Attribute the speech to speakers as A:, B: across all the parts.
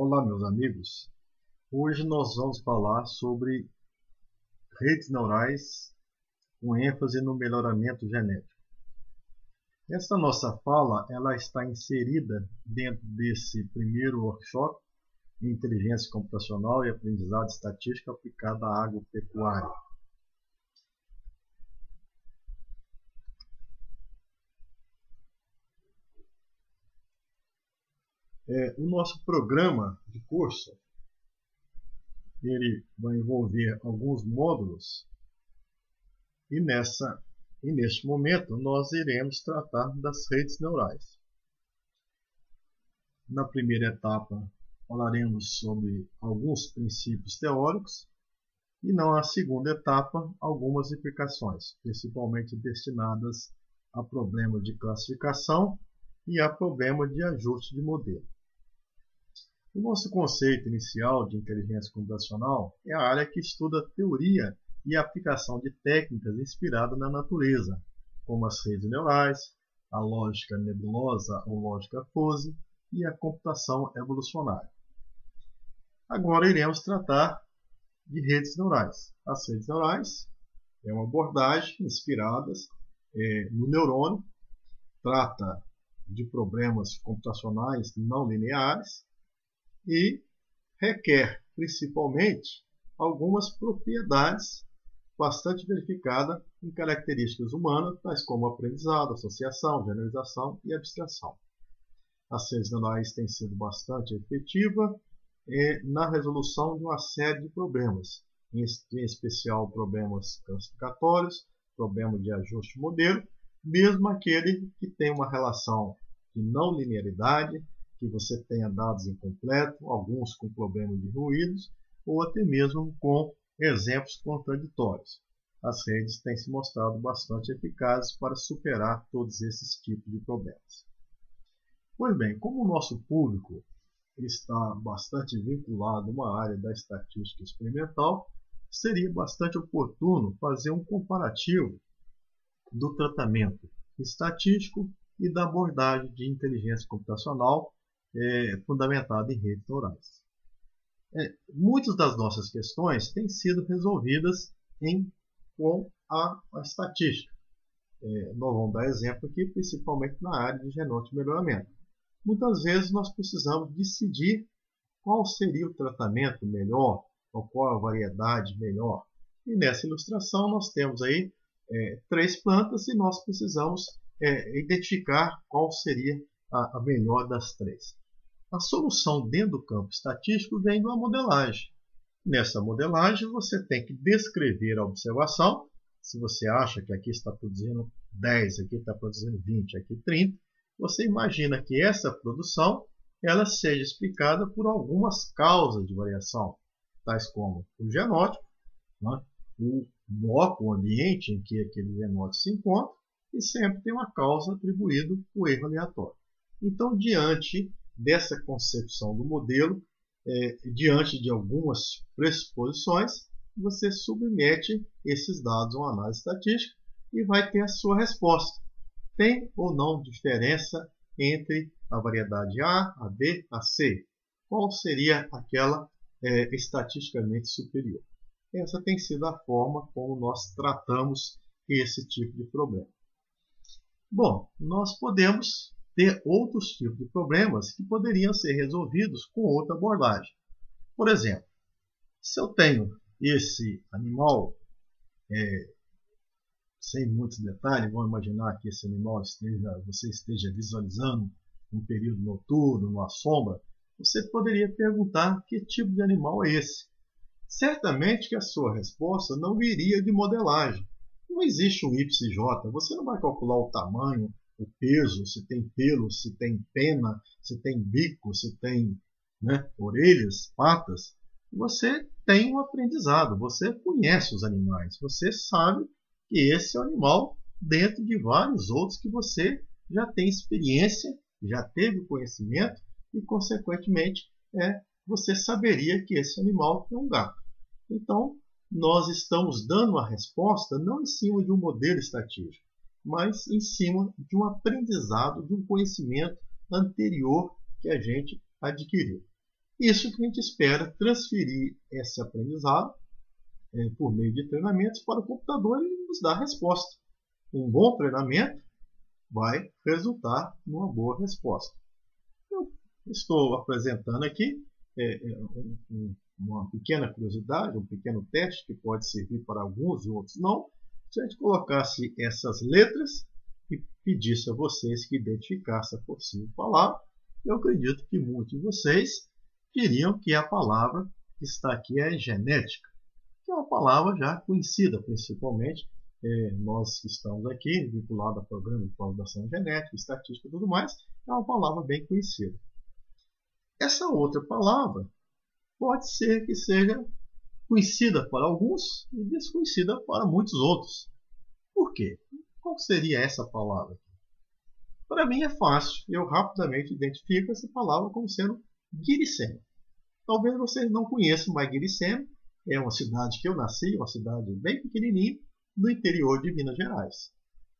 A: Olá, meus amigos. Hoje nós vamos falar sobre redes neurais com ênfase no melhoramento genético. Essa nossa fala ela está inserida dentro desse primeiro workshop inteligência computacional e aprendizado estatístico aplicada à agropecuária. É, o nosso programa de curso ele vai envolver alguns módulos e nessa e neste momento nós iremos tratar das redes neurais. Na primeira etapa falaremos sobre alguns princípios teóricos e na segunda etapa algumas implicações, principalmente destinadas a problemas de classificação e a problemas de ajuste de modelo. O nosso conceito inicial de inteligência computacional é a área que estuda teoria e aplicação de técnicas inspiradas na natureza, como as redes neurais, a lógica nebulosa ou lógica fuzzy e a computação evolucionária. Agora iremos tratar de redes neurais. As redes neurais é uma abordagem inspirada é, no neurônio, trata de problemas computacionais não lineares e requer principalmente algumas propriedades bastante verificadas em características humanas, tais como aprendizado, associação, generalização e abstração. As redes neurais têm sido bastante efetiva eh, na resolução de uma série de problemas, em, especial problemas classificatórios, problemas de ajuste de modelo, mesmo aquele que tem uma relação de não linearidade, que você tenha dados incompletos, alguns com problemas de ruídos, ou até mesmo com exemplos contraditórios. As redes têm se mostrado bastante eficazes para superar todos esses tipos de problemas. Pois bem, como o nosso público está bastante vinculado a uma área da estatística experimental, seria bastante oportuno fazer um comparativo do tratamento estatístico e da abordagem de inteligência computacional é, fundamentada em redes neurais. É, muitas das nossas questões têm sido resolvidas em, com a, a estatística. É, nós vamos dar exemplo aqui, principalmente na área de e melhoramento. Muitas vezes nós precisamos decidir qual seria o tratamento melhor, ou qual a variedade melhor. E nessa ilustração nós temos aí é, três plantas e nós precisamos é, identificar qual seria a, a melhor das três. A solução dentro do campo estatístico vem de uma modelagem. Nessa modelagem, você tem que descrever a observação. Se você acha que aqui está produzindo 10, aqui está produzindo 20, aqui 30, você imagina que essa produção ela seja explicada por algumas causas de variação, tais como o genótipo, né? o bloco, o ambiente em que aquele genótipo se encontra, e sempre tem uma causa atribuída o erro aleatório. Então, diante dessa concepção do modelo, é, diante de algumas pressuposições, você submete esses dados a uma análise estatística e vai ter a sua resposta. Tem ou não diferença entre a variedade A, a B, a C? Qual seria aquela é, estatisticamente superior? Essa tem sido a forma como nós tratamos esse tipo de problema. Bom, nós podemos ter outros tipos de problemas que poderiam ser resolvidos com outra abordagem. Por exemplo, se eu tenho esse animal, é, sem muitos detalhes, vamos imaginar que esse animal esteja, você esteja visualizando um período noturno, numa sombra, você poderia perguntar que tipo de animal é esse. Certamente que a sua resposta não viria de modelagem. Não existe um YJ, você não vai calcular o tamanho, o peso, se tem pelo, se tem pena, se tem bico, se tem né, orelhas, patas, você tem um aprendizado, você conhece os animais, você sabe que esse é o animal dentro de vários outros que você já tem experiência, já teve conhecimento e, consequentemente, é, você saberia que esse animal é um gato. Então, nós estamos dando a resposta não em cima de um modelo estatístico, mas em cima de um aprendizado, de um conhecimento anterior que a gente adquiriu. Isso que a gente espera transferir esse aprendizado é, por meio de treinamentos para o computador e nos dar resposta. Um bom treinamento vai resultar numa boa resposta. Eu estou apresentando aqui é, é, um, uma pequena curiosidade, um pequeno teste que pode servir para alguns e outros não. Se a gente colocasse essas letras e pedisse a vocês que identificassem a possível palavra, eu acredito que muitos de vocês diriam que a palavra que está aqui é genética, que é uma palavra já conhecida, principalmente é, nós que estamos aqui, vinculados a programa de pós-graduação genética, estatística e tudo mais, é uma palavra bem conhecida. Essa outra palavra pode ser que seja conhecida para alguns e desconhecida para muitos outros. Por quê? Qual seria essa palavra? Para mim é fácil, eu rapidamente identifico essa palavra como sendo Guiricema. Talvez vocês não conheçam, mas Guiricema é uma cidade que eu nasci, uma cidade bem pequenininha, no interior de Minas Gerais.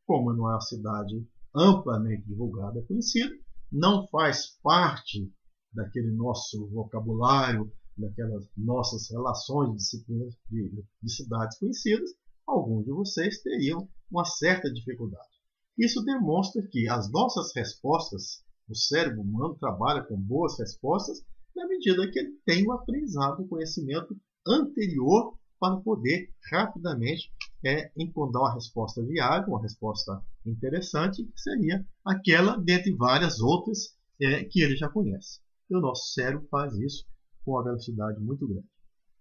A: Como não é uma cidade amplamente divulgada, conhecida, não faz parte daquele nosso vocabulário, daquelas nossas relações de disciplinas de, de cidades conhecidas, alguns de vocês teriam uma certa dificuldade. Isso demonstra que as nossas respostas, o cérebro humano trabalha com boas respostas na medida que ele tem o aprendizado, o conhecimento anterior para poder rapidamente é, encontrar uma resposta viável, uma resposta interessante, que seria aquela dentre várias outras é, que ele já conhece. E o nosso cérebro faz isso com uma velocidade muito grande.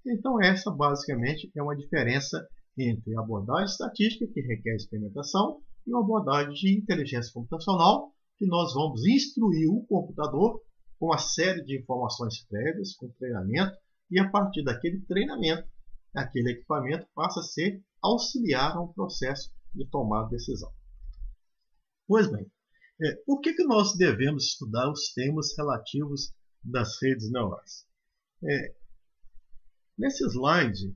A: Então, essa basicamente é uma diferença entre a abordagem estatística, que requer experimentação, e uma abordagem de inteligência computacional, que nós vamos instruir o computador com uma série de informações prévias, com treinamento, e a partir daquele treinamento, aquele equipamento passa a ser auxiliar a um processo de tomada de decisão. Pois bem, é, por que, que nós devemos estudar os temas relativos das redes neurais? É, nesse slide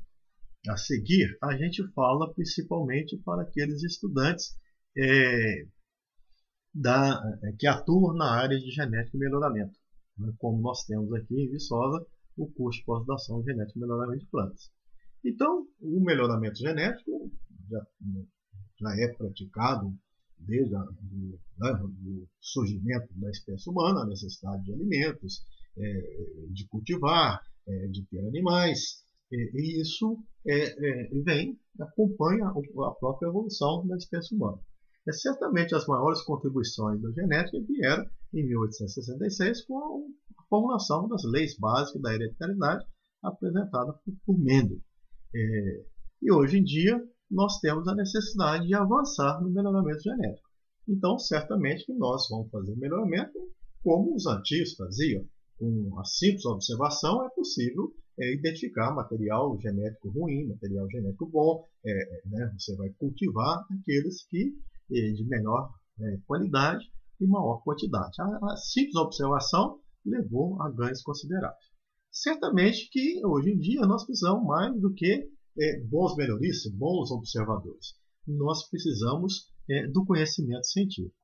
A: a seguir, a gente fala principalmente para aqueles estudantes é, da, é, que atuam na área de genética e melhoramento, né, como nós temos aqui em Viçosa o curso de pós-graduação genética e melhoramento de plantas. Então, o melhoramento genético já, já é praticado desde do, né, surgimento da espécie humana, a necessidade de alimentos, de cultivar, é, de ter animais, é, e isso é, é, vem, acompanha a própria evolução da espécie humana. É, certamente as maiores contribuições da genética vieram em 1866 com a formulação das leis básicas da hereditariedade apresentada por, por Mendel. É, e hoje em dia nós temos a necessidade de avançar no melhoramento genético. Então, certamente que nós vamos fazer melhoramento como os antigos faziam. Com a simples observação é possível é, identificar material genético ruim, material genético bom. É, né, você vai cultivar aqueles que é, de menor é, qualidade e maior quantidade. A, a simples observação levou a ganhos consideráveis. Certamente que hoje em dia nós precisamos mais do que é, bons melhoristas, bons observadores. Nós precisamos é, do conhecimento científico.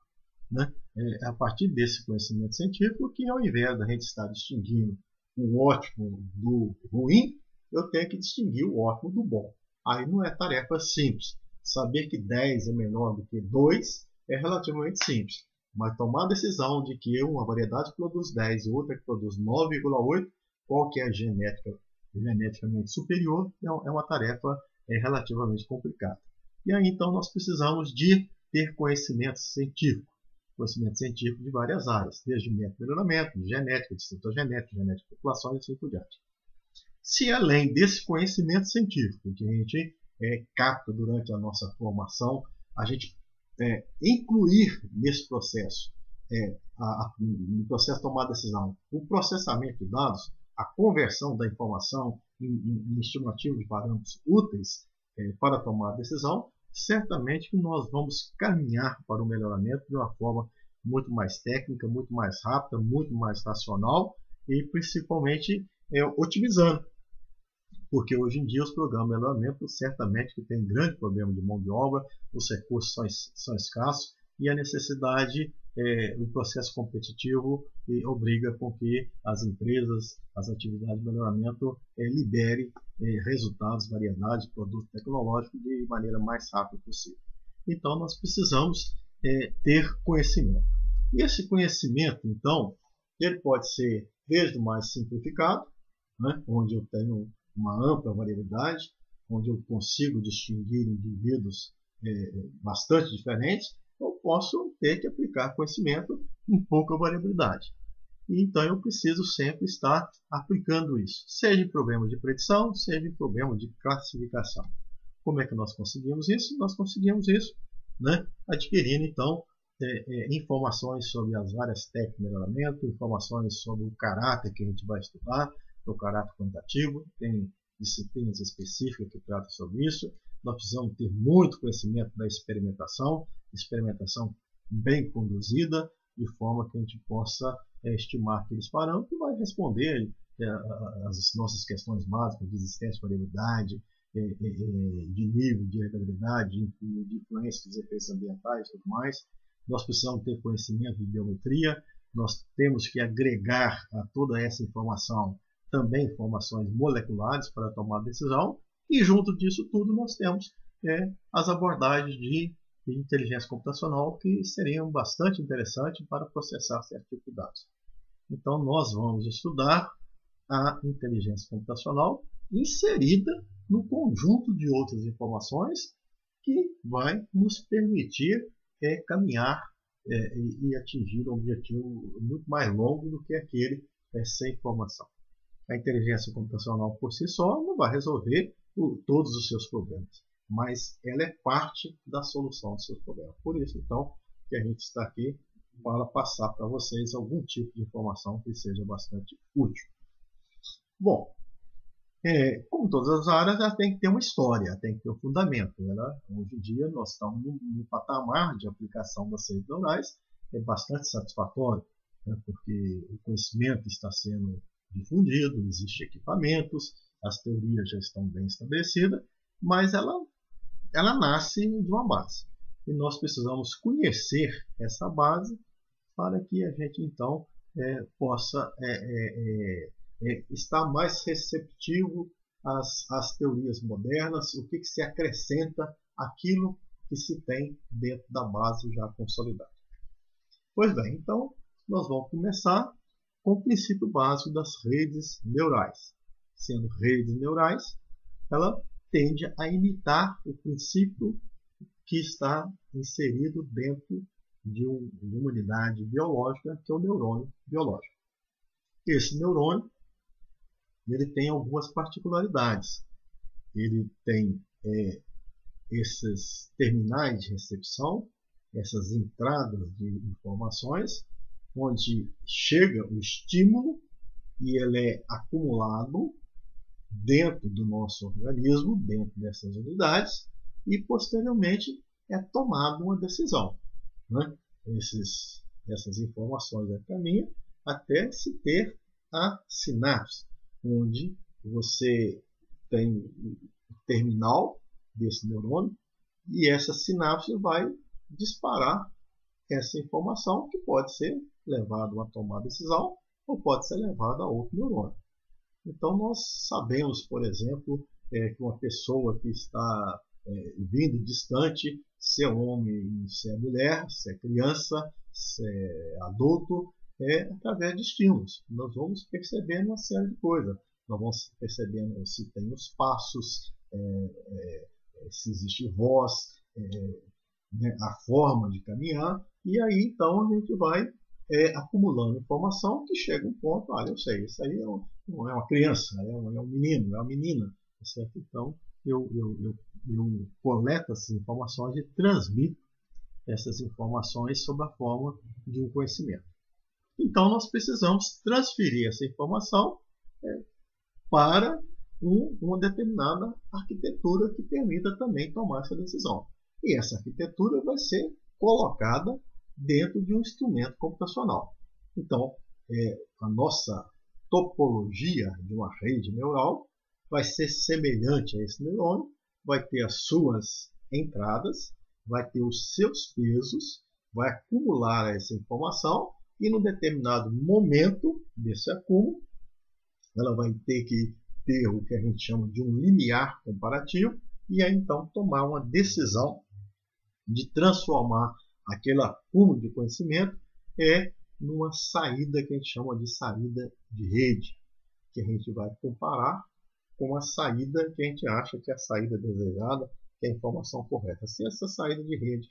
A: Né? É a partir desse conhecimento científico que, ao invés da gente estar distinguindo o ótimo do ruim, eu tenho que distinguir o ótimo do bom. Aí não é tarefa simples. Saber que 10 é menor do que 2 é relativamente simples. Mas tomar a decisão de que uma variedade produz 10 e outra que produz 9,8 qual que é a genética geneticamente superior, é, é uma tarefa é, relativamente complicada. E aí então nós precisamos de ter conhecimento científico, conhecimento científico de várias áreas, desde de genética, de citogenética, genética de população e assim por diante. Se além desse conhecimento científico que a gente é, capta durante a nossa formação, a gente é, incluir nesse processo, é, a, a, no processo de tomar decisão, o processamento de dados, a conversão da informação em, em, em estimativos de parâmetros úteis é, para tomar decisão, certamente que nós vamos caminhar para o melhoramento de uma forma muito mais técnica, muito mais rápida, muito mais racional e principalmente é, otimizando. Porque hoje em dia os programas de melhoramento certamente que tem grande problema de mão de obra, os recursos são, são escassos e a necessidade é, o processo competitivo e obriga com que as empresas, as atividades de melhoramento é, liberem é, resultados, variedade, produto tecnológico de maneira mais rápida possível. Então nós precisamos é, ter conhecimento. E esse conhecimento, então, ele pode ser desde o mais simplificado, né, onde eu tenho uma ampla variedade, onde eu consigo distinguir indivíduos é, bastante diferentes, eu posso ter que aplicar conhecimento em pouca variabilidade. Então eu preciso sempre estar aplicando isso, seja em problemas de predição, seja em problemas de classificação. Como é que nós conseguimos isso? Nós conseguimos isso né, adquirindo então é, é, informações sobre as várias técnicas de melhoramento, informações sobre o caráter que a gente vai estudar, é o caráter quantitativo, tem disciplinas específicas que tratam sobre isso. Nós precisamos ter muito conhecimento da experimentação, experimentação bem conduzida, de forma que a gente possa é, estimar aqueles parâmetros e vai responder é, as nossas questões básicas de existência de variabilidade, é, de nível de irregularidade, de, de influência dos efeitos ambientais e tudo mais. Nós precisamos ter conhecimento de biometria, nós temos que agregar a toda essa informação também informações moleculares para tomar decisão, e junto disso tudo nós temos é, as abordagens de, de, inteligência computacional que seriam bastante interessantes para processar certos tipos de dados. Então nós vamos estudar a inteligência computacional inserida no conjunto de outras informações que vai nos permitir é, caminhar é, e, e, atingir um objetivo muito mais longo do que aquele é, sem informação a inteligência computacional por si só não vai resolver todos os seus problemas, mas ela é parte da solução dos seus problemas. Por isso, então, que a gente está aqui para passar para vocês algum tipo de informação que seja bastante útil. Bom, é, como todas as áreas, ela tem que ter uma história, tem que ter um fundamento. Ela, hoje em dia, nós estamos num, patamar de aplicação das redes neurais é bastante satisfatório, né, porque o conhecimento está sendo difundido, existem equipamentos, as teorias já estão bem estabelecidas, mas ela, ela nasce de uma base. E nós precisamos conhecer essa base para que a gente então é, possa é, é, é, é estar mais receptivo às, às teorias modernas, o que, que se acrescenta aquilo que se tem dentro da base já consolidada. Pois bem, então nós vamos começar com o princípio básico das redes neurais. Sendo redes neurais, ela tende a imitar o princípio que está inserido dentro de, um, de uma unidade biológica, que é o neurônio biológico. Esse neurônio ele tem algumas particularidades. Ele tem é, esses terminais de recepção, essas entradas de informações, onde chega o estímulo e ele é acumulado dentro do nosso organismo, dentro dessas unidades, e posteriormente é tomada uma decisão. Né? Esses, essas informações é caminho até se ter a sinapse, onde você tem o terminal desse neurônio e essa sinapse vai disparar essa informação que pode ser levado a tomar decisão ou pode ser levado a outro neurônio. Então nós sabemos, por exemplo, é, que uma pessoa que está é, vindo distante, se é homem, se é mulher, se é criança, se é adulto, é através de estímulos. Nós vamos percebendo uma série de coisas. Nós vamos percebendo se tem os passos, é, é, se existe voz, é, né, a forma de caminhar, e aí então a gente vai é, acumulando informação que chega um ponto, olha, eu sei, isso aí é um, não é uma criança, é um, é um menino, é uma menina, tá certo? Então eu, eu, eu, eu coleto essas informações e transmito essas informações sob a forma de um conhecimento. Então nós precisamos transferir essa informação é, para um, uma determinada arquitetura que permita também tomar essa decisão. E essa arquitetura vai ser colocada dentro de um instrumento computacional. Então, é, a nossa topologia de uma rede neural vai ser semelhante a esse neurônio, vai ter as suas entradas, vai ter os seus pesos, vai acumular essa informação e, num determinado momento desse acúmulo, ela vai ter que ter o que a gente chama de um limiar comparativo e aí então tomar uma decisão de transformar aquele acúmulo de conhecimento é numa saída que a gente chama de saída de rede, que a gente vai comparar com a saída que a gente acha que é a saída desejada, que é a informação correta. Se essa saída de rede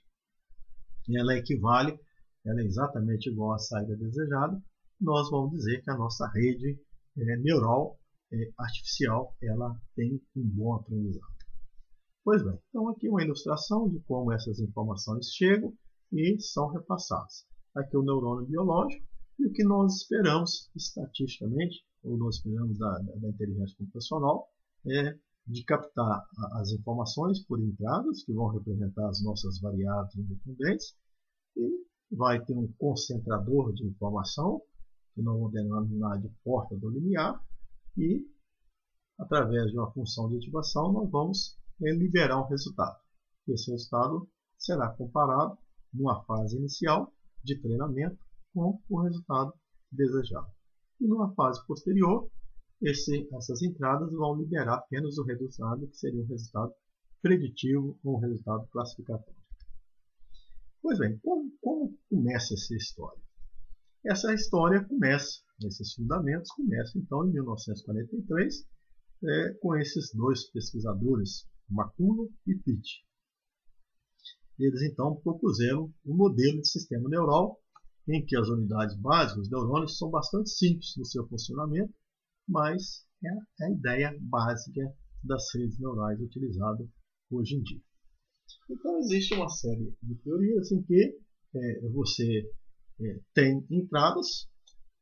A: ela equivale, ela é exatamente igual à saída desejada, nós vamos dizer que a nossa rede é, neural é, artificial ela tem um bom aprendizado. Pois bem, então aqui uma ilustração de como essas informações chegam e são repassadas. Aqui o neurônio biológico e o que nós esperamos estatisticamente, ou nós esperamos da, da, inteligência computacional, é de captar as informações por entradas, que vão representar as nossas variáveis independentes, e vai ter um concentrador de informação, que nós vamos denominar de porta do limiar, e através de uma função de ativação nós vamos é, liberar um resultado. Esse resultado será comparado numa fase inicial de treinamento com o resultado desejado. E numa fase posterior, esse, essas entradas vão liberar apenas o resultado que seria um resultado preditivo ou um resultado classificatório. Pois bem, como, como começa essa história? Essa história começa, esses fundamentos começam então em 1943 é, com esses dois pesquisadores, Maculo e Pitt. Eles então propuseram um modelo de sistema neural em que as unidades básicas, os neurônios, são bastante simples no seu funcionamento mas é a ideia básica das redes neurais utilizadas hoje em dia. Então, existe uma série de teorias em que é, você é, tem entradas,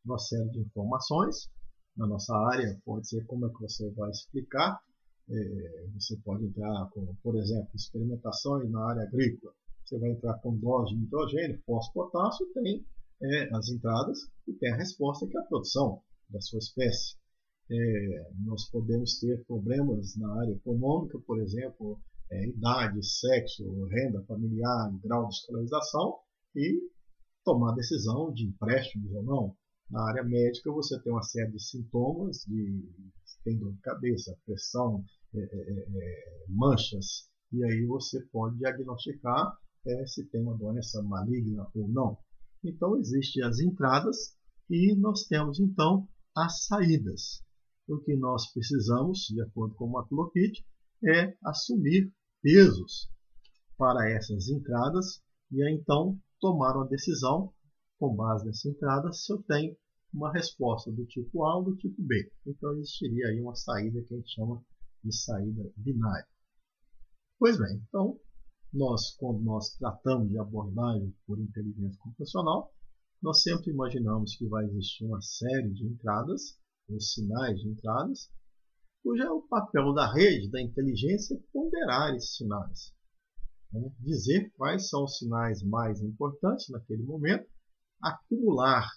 A: uma série de informações. Na nossa área, pode ser como é que você vai explicar. É, você pode entrar com, por exemplo, experimentações na área agrícola. Você vai entrar com dose de nitrogênio, fósforo, potássio, tem é, as entradas e tem a resposta que é a produção da sua espécie. É, nós podemos ter problemas na área econômica, por exemplo, é, idade, sexo, renda familiar, grau de escolarização e tomar decisão de empréstimos ou não. Na área médica você tem uma série de sintomas, de tem dor de cabeça, pressão, manchas, e aí você pode diagnosticar se tem uma doença maligna ou não. Então existem as entradas e nós temos então as saídas o que nós precisamos, de acordo com o McLaughlin, é assumir pesos para essas entradas e então tomar uma decisão com base nessa entrada se eu tenho uma resposta do tipo A ou do tipo B. Então existiria aí uma saída que a gente chama de saída binária. Pois bem, então nós quando nós tratamos de abordagem por inteligência computacional, nós sempre imaginamos que vai existir uma série de entradas os sinais de entradas, cujo é o papel da rede, da inteligência, ponderar esses sinais. Né? Dizer quais são os sinais mais importantes naquele momento, acumular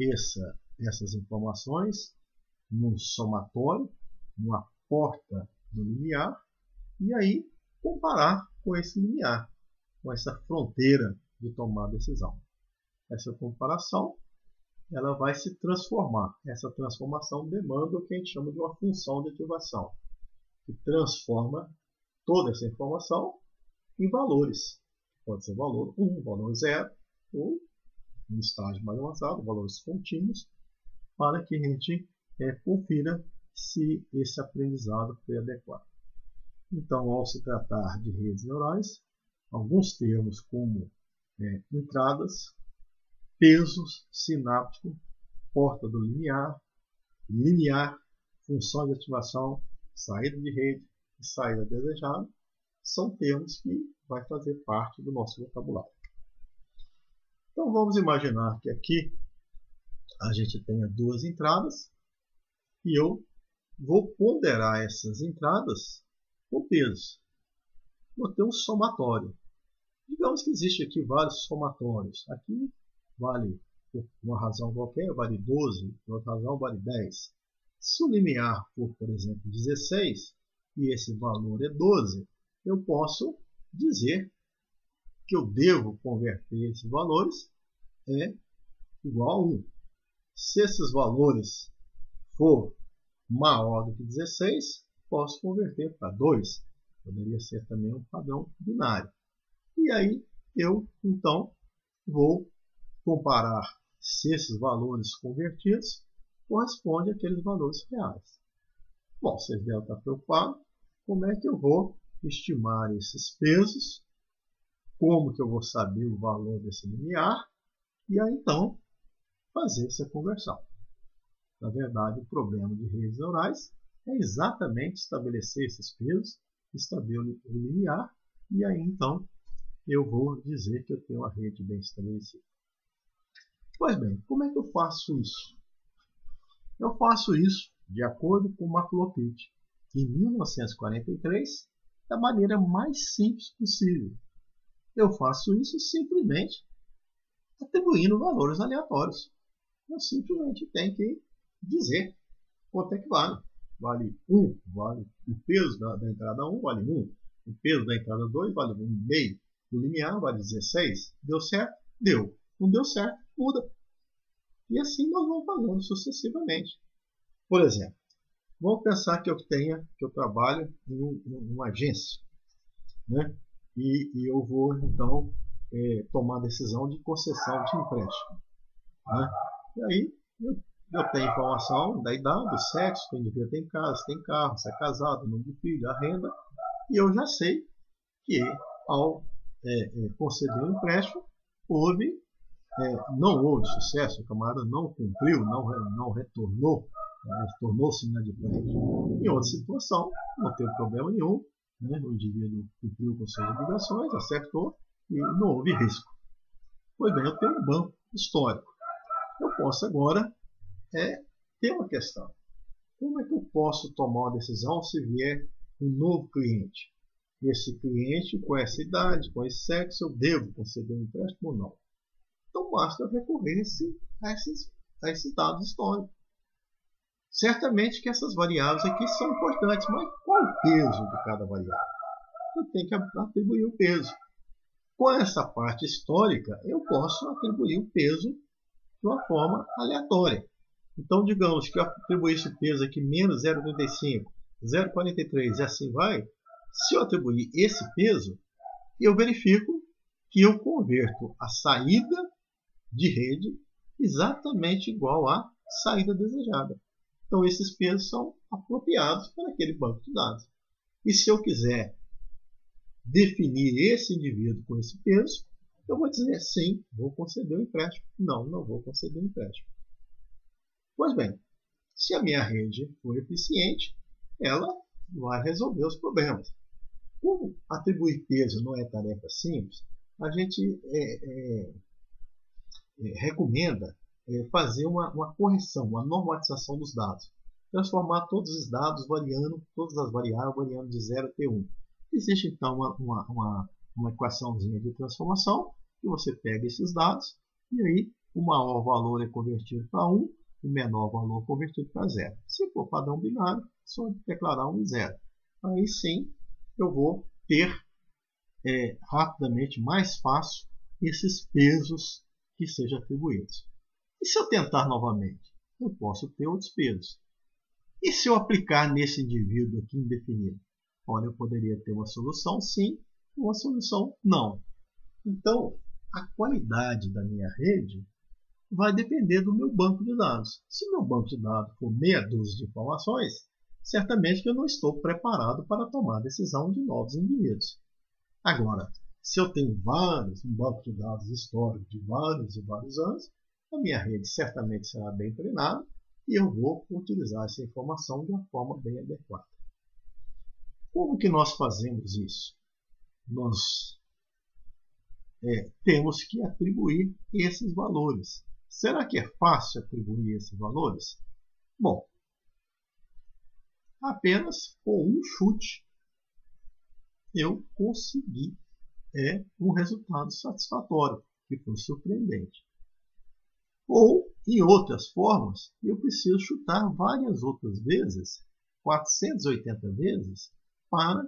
A: essa, essas informações num somatório, numa porta do limiar, e aí comparar com esse limiar, com essa fronteira de tomar decisão. Essa comparação ela vai se transformar. Essa transformação demanda o que a gente chama de uma função de ativação, que transforma toda essa informação em valores. Pode ser valor 1, valor 0, ou em estágio mais avançado, valores contínuos, para que a gente é, confira se esse aprendizado foi adequado. Então, ao se tratar de redes neurais, alguns termos como é, entradas, pesos sináptico, porta do linear, linear, função de ativação, saída de rede e saída desejada, são termos que vai fazer parte do nosso vocabulário. Então vamos imaginar que aqui a gente tenha duas entradas e eu vou ponderar essas entradas com pesos. Vou ter um somatório. Digamos que existe aqui vários somatórios. Aqui vale uma razão qualquer, vale 12, por outra razão vale 10. Se o limiar for, por exemplo, 16 e esse valor é 12, eu posso dizer que eu devo converter esses valores é igual a 1. Se esses valores for maior do que 16, posso converter para 2. Poderia ser também um padrão binário. E aí eu, então, vou comparar se esses valores convertidos correspondem àqueles valores reais. Bom, vocês devem estar preocupados como é que eu vou estimar esses pesos, como que eu vou saber o valor desse limiar, e aí então fazer essa conversão. Na verdade, o problema de redes neurais é exatamente estabelecer esses pesos, estabelecer o limiar, e aí então eu vou dizer que eu tenho uma rede bem estabelecida. Pois bem, como é que eu faço isso? Eu faço isso de acordo com McLaughlin, em 1943, da maneira mais simples possível. Eu faço isso simplesmente atribuindo valores aleatórios. Eu simplesmente tenho que dizer quanto é que vale. Vale 1, vale o peso da, da entrada 1 vale 1, o peso da entrada 2 vale 1,5, o limiar vale 16. Deu certo? Deu. Não deu certo? Muda. E assim nós vamos fazendo sucessivamente. Por exemplo, vamos pensar que eu tenha, que eu trabalho em, um, em uma agência, né? E, e, eu vou então é, tomar decisão de concessão de empréstimo. Né? E aí eu, eu tenho informação da idade, do sexo, quem devia ter em casa, se tem carro, se é casado, número de filho, a renda, e eu já sei que ao é, é, conceder um empréstimo, houve, é, não houve sucesso, o camarada não cumpriu, não, não retornou, né, tornou-se inadimplente. Em outra situação, não teve problema nenhum, né, o indivíduo cumpriu com suas obrigações, acertou e não houve risco. Pois bem, eu tenho um banco histórico. Eu posso agora é, ter uma questão. Como é que eu posso tomar uma decisão se vier um novo cliente? esse cliente com essa idade, com esse sexo, eu devo conceder um empréstimo ou não. Então basta recorrer a, esses, a esses dados históricos. Certamente que essas variáveis aqui são importantes, mas qual o peso de cada variável? Eu tenho que atribuir o peso. Com essa parte histórica, eu posso atribuir o peso de uma forma aleatória. Então, digamos que eu atribuísse o peso aqui menos 0,35, 0,43 e assim vai, se eu atribuir esse peso, eu verifico que eu converto a saída de rede exatamente igual à saída desejada. Então, esses pesos são apropriados para aquele banco de dados. E se eu quiser definir esse indivíduo com esse peso, eu vou dizer sim, vou conceder o um empréstimo. Não, não vou conceder o um empréstimo. Pois bem, se a minha rede for eficiente, ela vai resolver os problemas. Como atribuir peso não é tarefa simples, a gente é, é, é, recomenda é, fazer uma, uma, correção, uma normatização dos dados. Transformar todos os dados variando, todas as variáveis variando de 0 até 1. Existe então uma, uma, uma, uma equaçãozinha de transformação, que você pega esses dados e aí o maior valor é convertido para 1, o menor valor é convertido para 0. Se for padrão binário, só declarar 1 e 0. Aí sim eu vou ter é, rapidamente, mais fácil, esses pesos que sejam atribuídos. E se eu tentar novamente? Eu posso ter outros pesos. E se eu aplicar nesse indivíduo aqui indefinido? Olha, eu poderia ter uma solução sim, uma solução não. Então, a qualidade da minha rede vai depender do meu banco de dados. Se meu banco de dados for meia dúzia de informações, certamente que eu não estou preparado para tomar decisão de novos indivíduos. Agora, se eu tenho vários, um banco de dados histórico de vários e vários anos, a minha rede certamente será bem treinada e eu vou utilizar essa informação de uma forma bem adequada. Como que nós fazemos isso? Nós é, temos que atribuir esses valores. Será que é fácil atribuir esses valores? Bom, apenas com um chute eu consegui é, um resultado satisfatório, que foi surpreendente. Ou, em outras formas, eu preciso chutar várias outras vezes, 480 vezes, para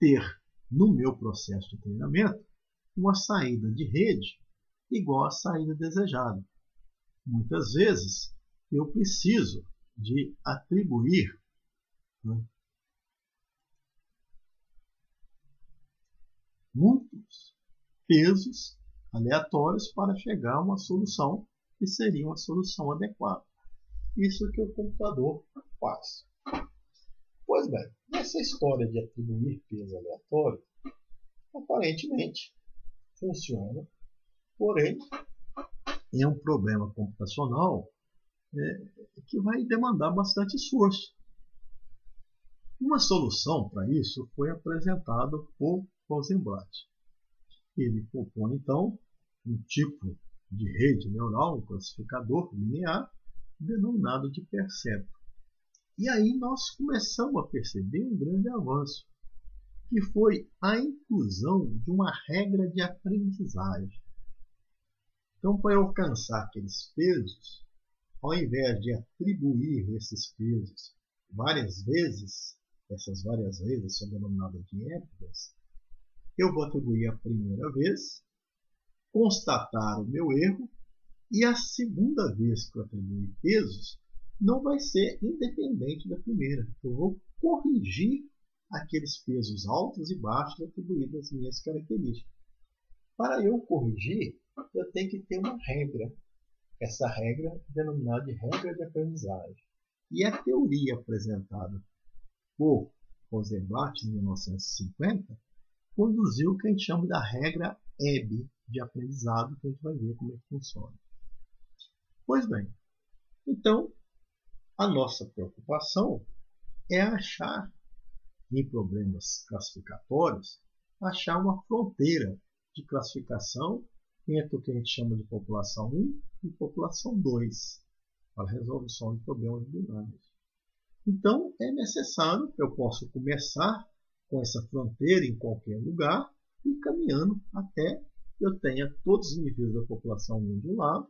A: ter no meu processo de treinamento uma saída de rede igual à saída desejada. Muitas vezes eu preciso de atribuir né, muitos pesos aleatórios para chegar a uma solução que seria uma solução adequada. Isso que o computador faz. Pois bem, nessa história de atribuir peso aleatório, aparentemente funciona, porém é um problema computacional é, que vai demandar bastante esforço. Uma solução para isso foi apresentada por Rosenblatt. Ele propõe então um tipo de rede neural, um classificador linear, denominado de percepto. E aí nós começamos a perceber um grande avanço, que foi a inclusão de uma regra de aprendizagem. Então, para alcançar aqueles pesos, ao invés de atribuir esses pesos várias vezes, essas várias vezes são denominadas de épocas, eu vou atribuir a primeira vez, constatar o meu erro, e a segunda vez que eu atribuir pesos não vai ser independente da primeira. Eu vou corrigir aqueles pesos altos e baixos atribuídos às minhas características. Para eu corrigir, eu tenho que ter uma regra. Essa regra é denominada de regra de aprendizagem. E a teoria apresentada por Rosenblatt em 1950 conduziu o que a gente chama da regra EB de aprendizado, que a gente vai ver como é que funciona. Pois bem, então a nossa preocupação é achar, em problemas classificatórios, achar uma fronteira de classificação entre o que a gente chama de população 1 e população 2, para resolução de problemas binários. Então, é necessário, eu posso começar com essa fronteira em qualquer lugar e caminhando até eu tenha todos os indivíduos da população 1 de um lado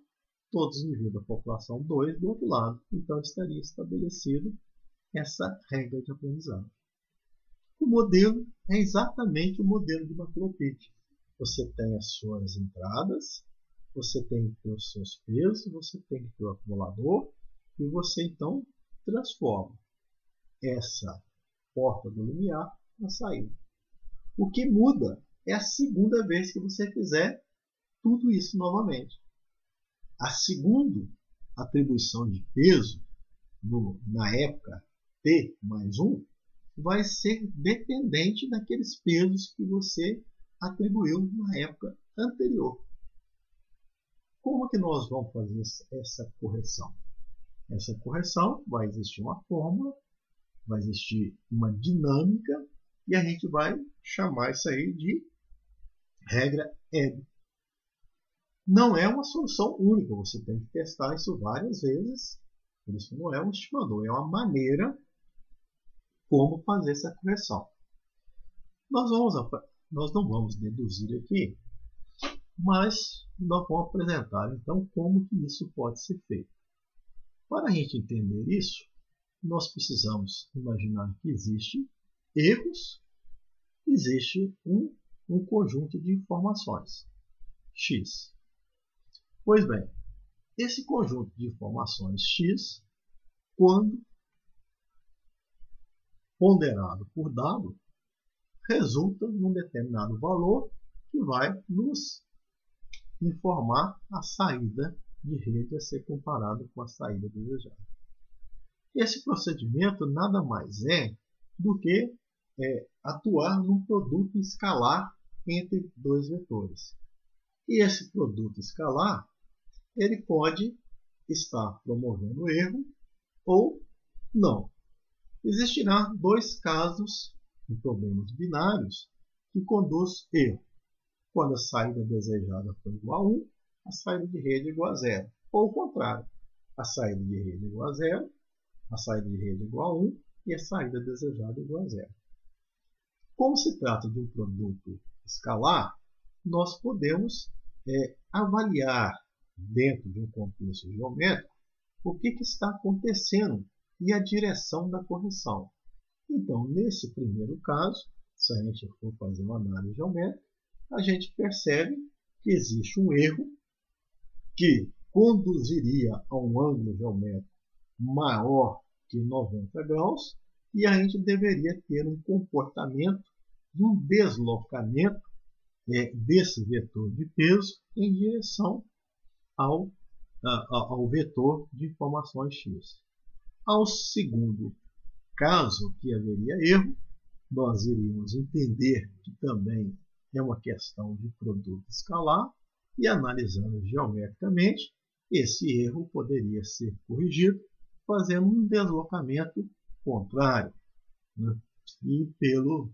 A: todos os níveis da população 2 do outro lado. Então estaria estabelecido essa regra de aprendizagem. O modelo é exatamente o modelo de Maclopit. Você tem as suas entradas, você tem que ter os seus pesos, você tem que ter o acumulador e você então transforma essa porta do limiar na saída. O que muda é a segunda vez que você fizer tudo isso novamente. A segunda atribuição de peso, no, na época T mais 1, vai ser dependente daqueles pesos que você atribuiu na época anterior. Como que nós vamos fazer essa correção? Essa correção vai existir uma fórmula, vai existir uma dinâmica e a gente vai chamar isso aí de regra EB não é uma solução única, você tem que testar isso várias vezes. Por isso não é um estimador, é uma maneira como fazer essa correção. Nós, vamos, nós não vamos deduzir aqui, mas nós vamos apresentar então como que isso pode ser feito. Para a gente entender isso, nós precisamos imaginar que existe erros, existe um, um conjunto de informações, x. Pois bem, esse conjunto de informações x, quando ponderado por dado, resulta num determinado valor que vai nos informar a saída de rede a ser comparado com a saída desejada. Esse procedimento nada mais é do que é, atuar num produto escalar entre dois vetores. E esse produto escalar ele pode estar promovendo erro ou não. Existirá dois casos em problemas binários que conduz erro. Quando a saída desejada for igual a 1, a saída de rede é igual a 0. Ou o contrário, a saída de rede é igual a 0, a saída de rede é igual a 1 e a saída desejada é igual a 0. Como se trata de um produto escalar, nós podemos é, avaliar dentro de um contexto geométrico, o que, que está acontecendo e a direção da correção. Então, nesse primeiro caso, se a gente for fazer uma análise geométrica, a gente percebe que existe um erro que conduziria a um ângulo geométrico maior que 90 graus e a gente deveria ter um comportamento de um deslocamento é, desse vetor de peso em direção ao, a, ao vetor de informações x. Ao segundo caso que haveria erro, nós iríamos entender que também é uma questão de produto escalar e analisando geometricamente, esse erro poderia ser corrigido fazendo um deslocamento contrário. Né? E pelo,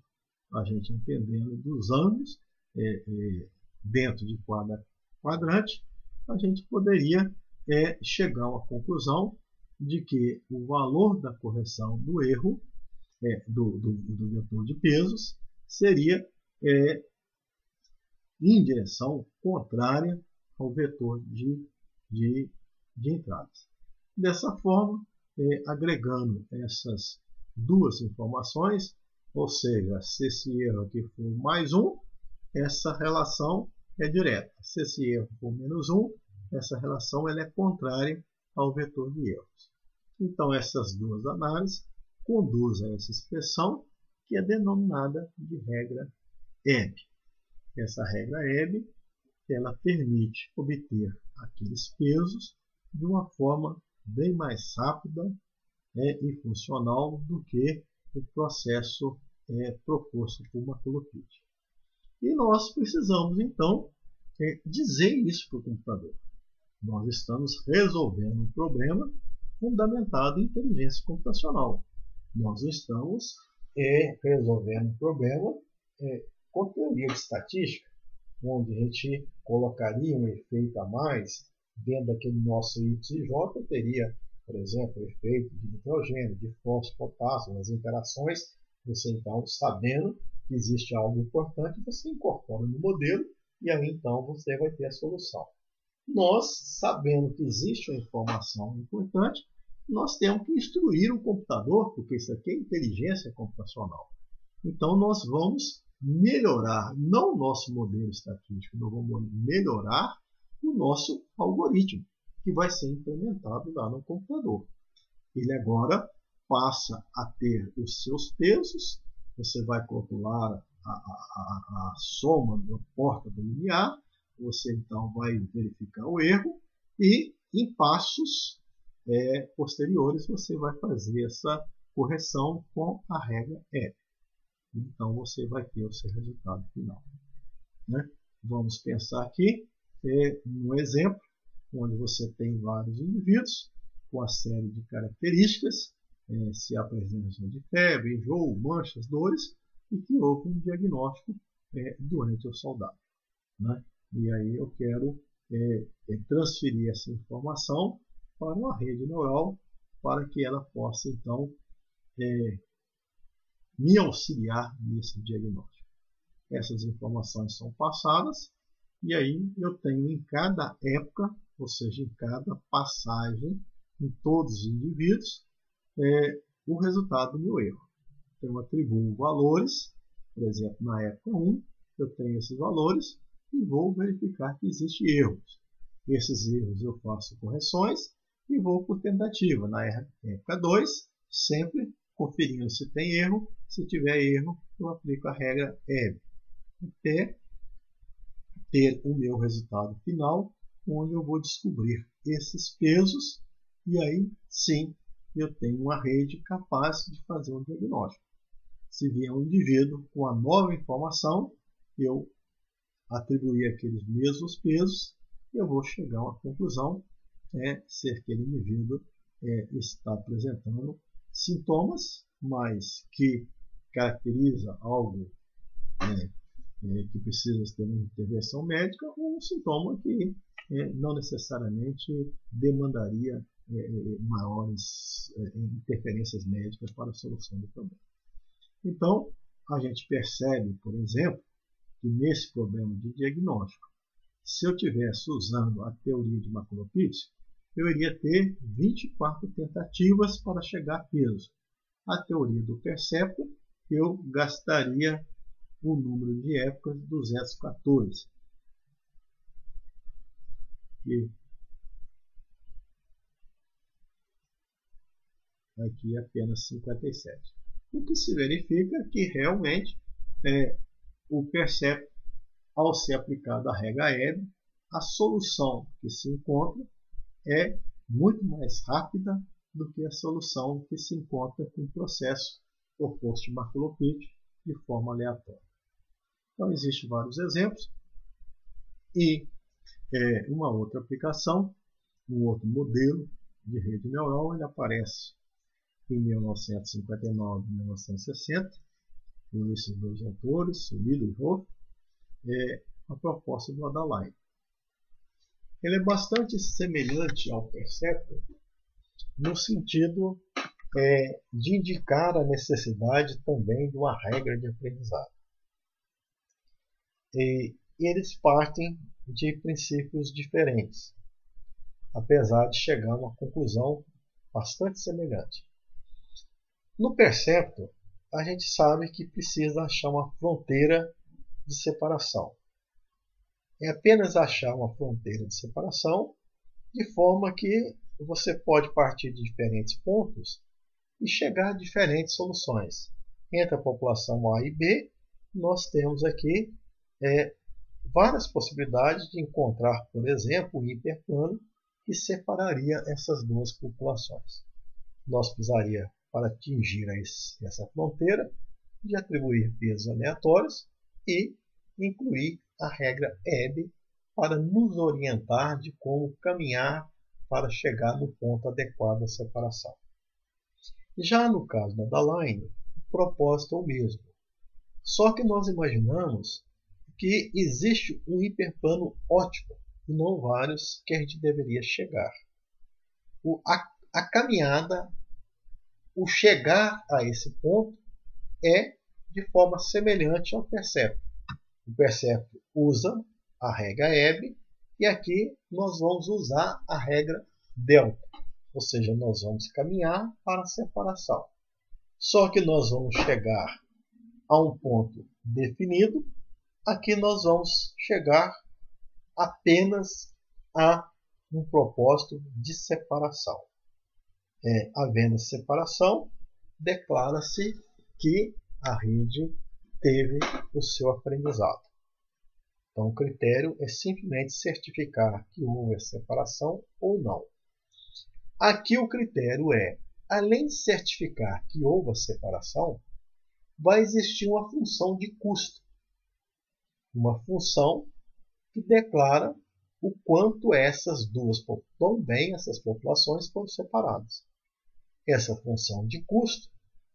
A: a gente entendendo dos ângulos, é, é, dentro de cada quadrante, a gente poderia é, chegar à conclusão de que o valor da correção do erro é, do, do, do, vetor de pesos seria é, em direção contrária ao vetor de, de, de entradas. Dessa forma, é, agregando essas duas informações, ou seja, se esse erro aqui for mais 1, essa relação é direta. Se esse erro for menos 1, essa relação ela é contrária ao vetor de erros. Então, essas duas análises conduzem a essa expressão que é denominada de regra Hebb. Essa regra Hebb ela permite obter aqueles pesos de uma forma bem mais rápida né, e funcional do que o processo é, proposto por Maculopit. E nós precisamos, então, é, dizer isso para o computador. Nós estamos resolvendo um problema fundamentado em inteligência computacional. Nós estamos é, resolvendo um problema é, com teoria de estatística, onde a gente colocaria um efeito a mais dentro daquele nosso YJ, teria, por exemplo, efeito de nitrogênio, de fósforo, potássio, nas interações, você então, sabendo que existe algo importante, você incorpora no modelo e aí então você vai ter a solução. Nós, sabendo que existe uma informação importante, nós temos que instruir o computador, porque isso aqui é inteligência computacional. Então nós vamos melhorar, não o nosso modelo estatístico, nós vamos melhorar o nosso algoritmo, que vai ser implementado lá no computador. Ele agora passa a ter os seus pesos, você vai calcular a, a, a, soma da porta do linear, você então vai verificar o erro e em passos é, posteriores você vai fazer essa correção com a regra F. Então você vai ter o seu resultado final. Né? Vamos pensar aqui é, exemplo onde você tem vários indivíduos com a série de características, é, se há presença de febre, enjoo, manchas, dores, e que houve um diagnóstico é, doente ou saudável. Né? E aí eu quero é, é, transferir essa informação para uma rede neural para que ela possa então é, me auxiliar nesse diagnóstico. Essas informações são passadas e aí eu tenho em cada época, ou seja, em cada passagem, em todos os indivíduos, é, o resultado do meu erro. Então eu atribuo valores, por exemplo, na época 1, eu tenho esses valores e vou verificar que existem erros. Esses erros eu faço correções e vou por tentativa. Na época 2, sempre conferindo se tem erro. Se tiver erro, eu aplico a regra EB. Até ter o meu resultado final, onde eu vou descobrir esses pesos e aí sim eu tenho uma rede capaz de fazer um diagnóstico. Se vier um indivíduo com a nova informação, eu atribuir aqueles mesmos pesos, eu vou chegar a uma conclusão é, se aquele indivíduo é, está apresentando sintomas, mas que caracteriza algo é, é, que precisa ter uma intervenção médica ou um sintoma que é, não necessariamente demandaria é, é maiores interferências médicas para a solução do problema. Então, a gente percebe, por exemplo, que nesse problema de diagnóstico, se eu tivesse usando a teoria de Maculopício, eu iria ter 24 tentativas para chegar a peso. A teoria do percepto, eu gastaria o número de épocas 214. E aqui é apenas 57. O que se verifica é que realmente é, o percep, ao ser aplicado a regra EB, a solução que se encontra é muito mais rápida do que a solução que se encontra com o processo proposto de Markov-Pitt de forma aleatória. Então, existem vários exemplos. E é, uma outra aplicação, um outro modelo de rede neural, ele aparece em 1959 e 1960, por esses dois autores, Sumido e é a proposta do Adaline. Ele é bastante semelhante ao Perceptor no sentido é, de indicar a necessidade também de uma regra de aprendizado. E eles partem de princípios diferentes, apesar de chegar a uma conclusão bastante semelhante. No Perceptor, a gente sabe que precisa achar uma fronteira de separação. É apenas achar uma fronteira de separação de forma que você pode partir de diferentes pontos e chegar a diferentes soluções. Entre a população A e B, nós temos aqui é, várias possibilidades de encontrar, por exemplo, um hiperplano que separaria essas duas populações. Nós precisaria, para atingir essa fronteira, de atribuir pesos aleatórios e incluir a regra EB para nos orientar de como caminhar para chegar no ponto adequado da separação. Já no caso da Daline, o propósito é o mesmo. Só que nós imaginamos que existe um hiperplano ótimo e não vários que a gente deveria chegar. O, a, a caminhada, o chegar a esse ponto é de forma semelhante ao percepto. O percepto usa a regra EB e aqui nós vamos usar a regra delta, ou seja, nós vamos caminhar para a separação. Só que nós vamos chegar a um ponto definido, aqui nós vamos chegar apenas a um propósito de separação. É, havendo separação, declara-se que a rede teve o seu aprendizado. Então, o critério é simplesmente certificar que houve a separação ou não. Aqui o critério é, além de certificar que houve a separação, vai existir uma função de custo. Uma função que declara o quanto essas duas, tão bem essas populações foram separadas. Essa função de custo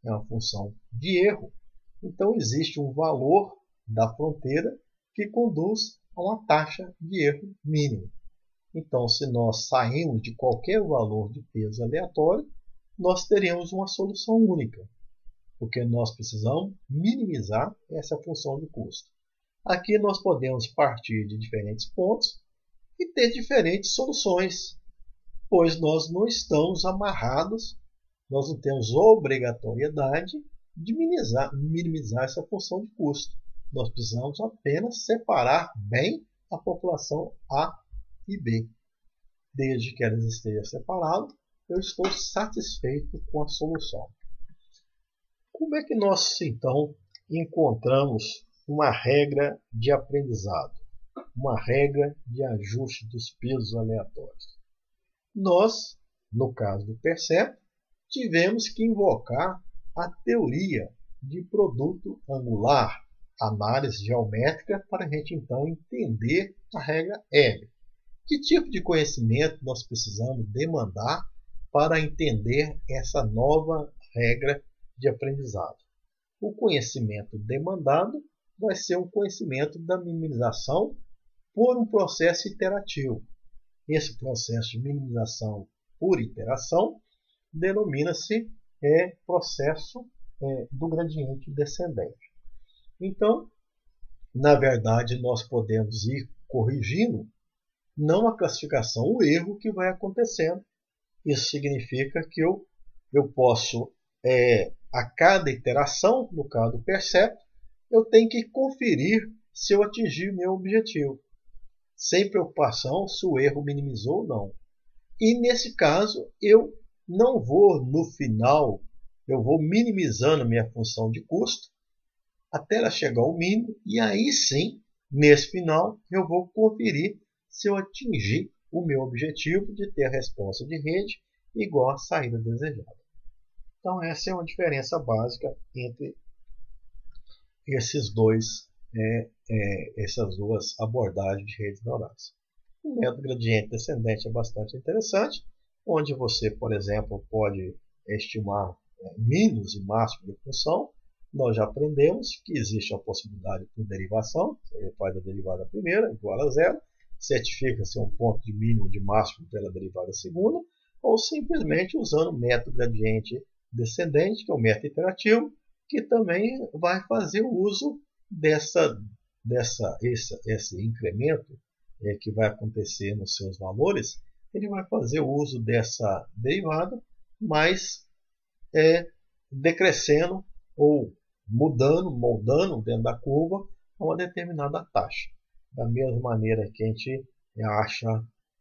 A: é uma função de erro, então existe um valor da fronteira que conduz a uma taxa de erro mínimo. Então, se nós sairmos de qualquer valor de peso aleatório, nós teremos uma solução única, porque nós precisamos minimizar essa função de custo. Aqui nós podemos partir de diferentes pontos e ter diferentes soluções, pois nós não estamos amarrados, nós não temos obrigatoriedade de minimizar, minimizar essa função de custo. Nós precisamos apenas separar bem a população A e B. Desde que elas estejam separadas, eu estou satisfeito com a solução. Como é que nós, então, encontramos uma regra de aprendizado, uma regra de ajuste dos pesos aleatórios? Nós, no caso do Percep, tivemos que invocar a teoria de produto angular, análise geométrica para a gente então entender a regra L. Que tipo de conhecimento nós precisamos demandar para entender essa nova regra de aprendizado? O conhecimento demandado vai ser um conhecimento da minimização por um processo iterativo. Esse processo de minimização por iteração denomina-se é, processo é, do gradiente descendente. Então, na verdade, nós podemos ir corrigindo não a classificação, o erro que vai acontecendo. Isso significa que eu, eu posso, é, a cada iteração, no caso percepto, eu tenho que conferir se eu atingi o meu objetivo, sem preocupação se o erro minimizou ou não. E nesse caso, eu não vou no final, eu vou minimizando minha função de custo até ela chegar ao mínimo e aí sim, nesse final, eu vou conferir se eu atingi o meu objetivo de ter a resposta de rede igual à saída desejada. Então essa é uma diferença básica entre esses dois, é, é, essas duas abordagens de redes neurais. O método gradiente descendente é bastante interessante, onde você, por exemplo, pode estimar é, mínimos e máximos de função. Nós já aprendemos que existe a possibilidade por derivação, você faz a derivada primeira igual a zero, certifica-se um ponto de mínimo de máximo pela derivada segunda, ou simplesmente usando o método gradiente descendente, que é o método iterativo, que também vai fazer uso dessa, dessa, esse, esse incremento é, que vai acontecer nos seus valores, ele vai fazer uso dessa derivada, mas é, decrescendo ou mudando, moldando dentro da curva a uma determinada taxa. Da mesma maneira que a gente acha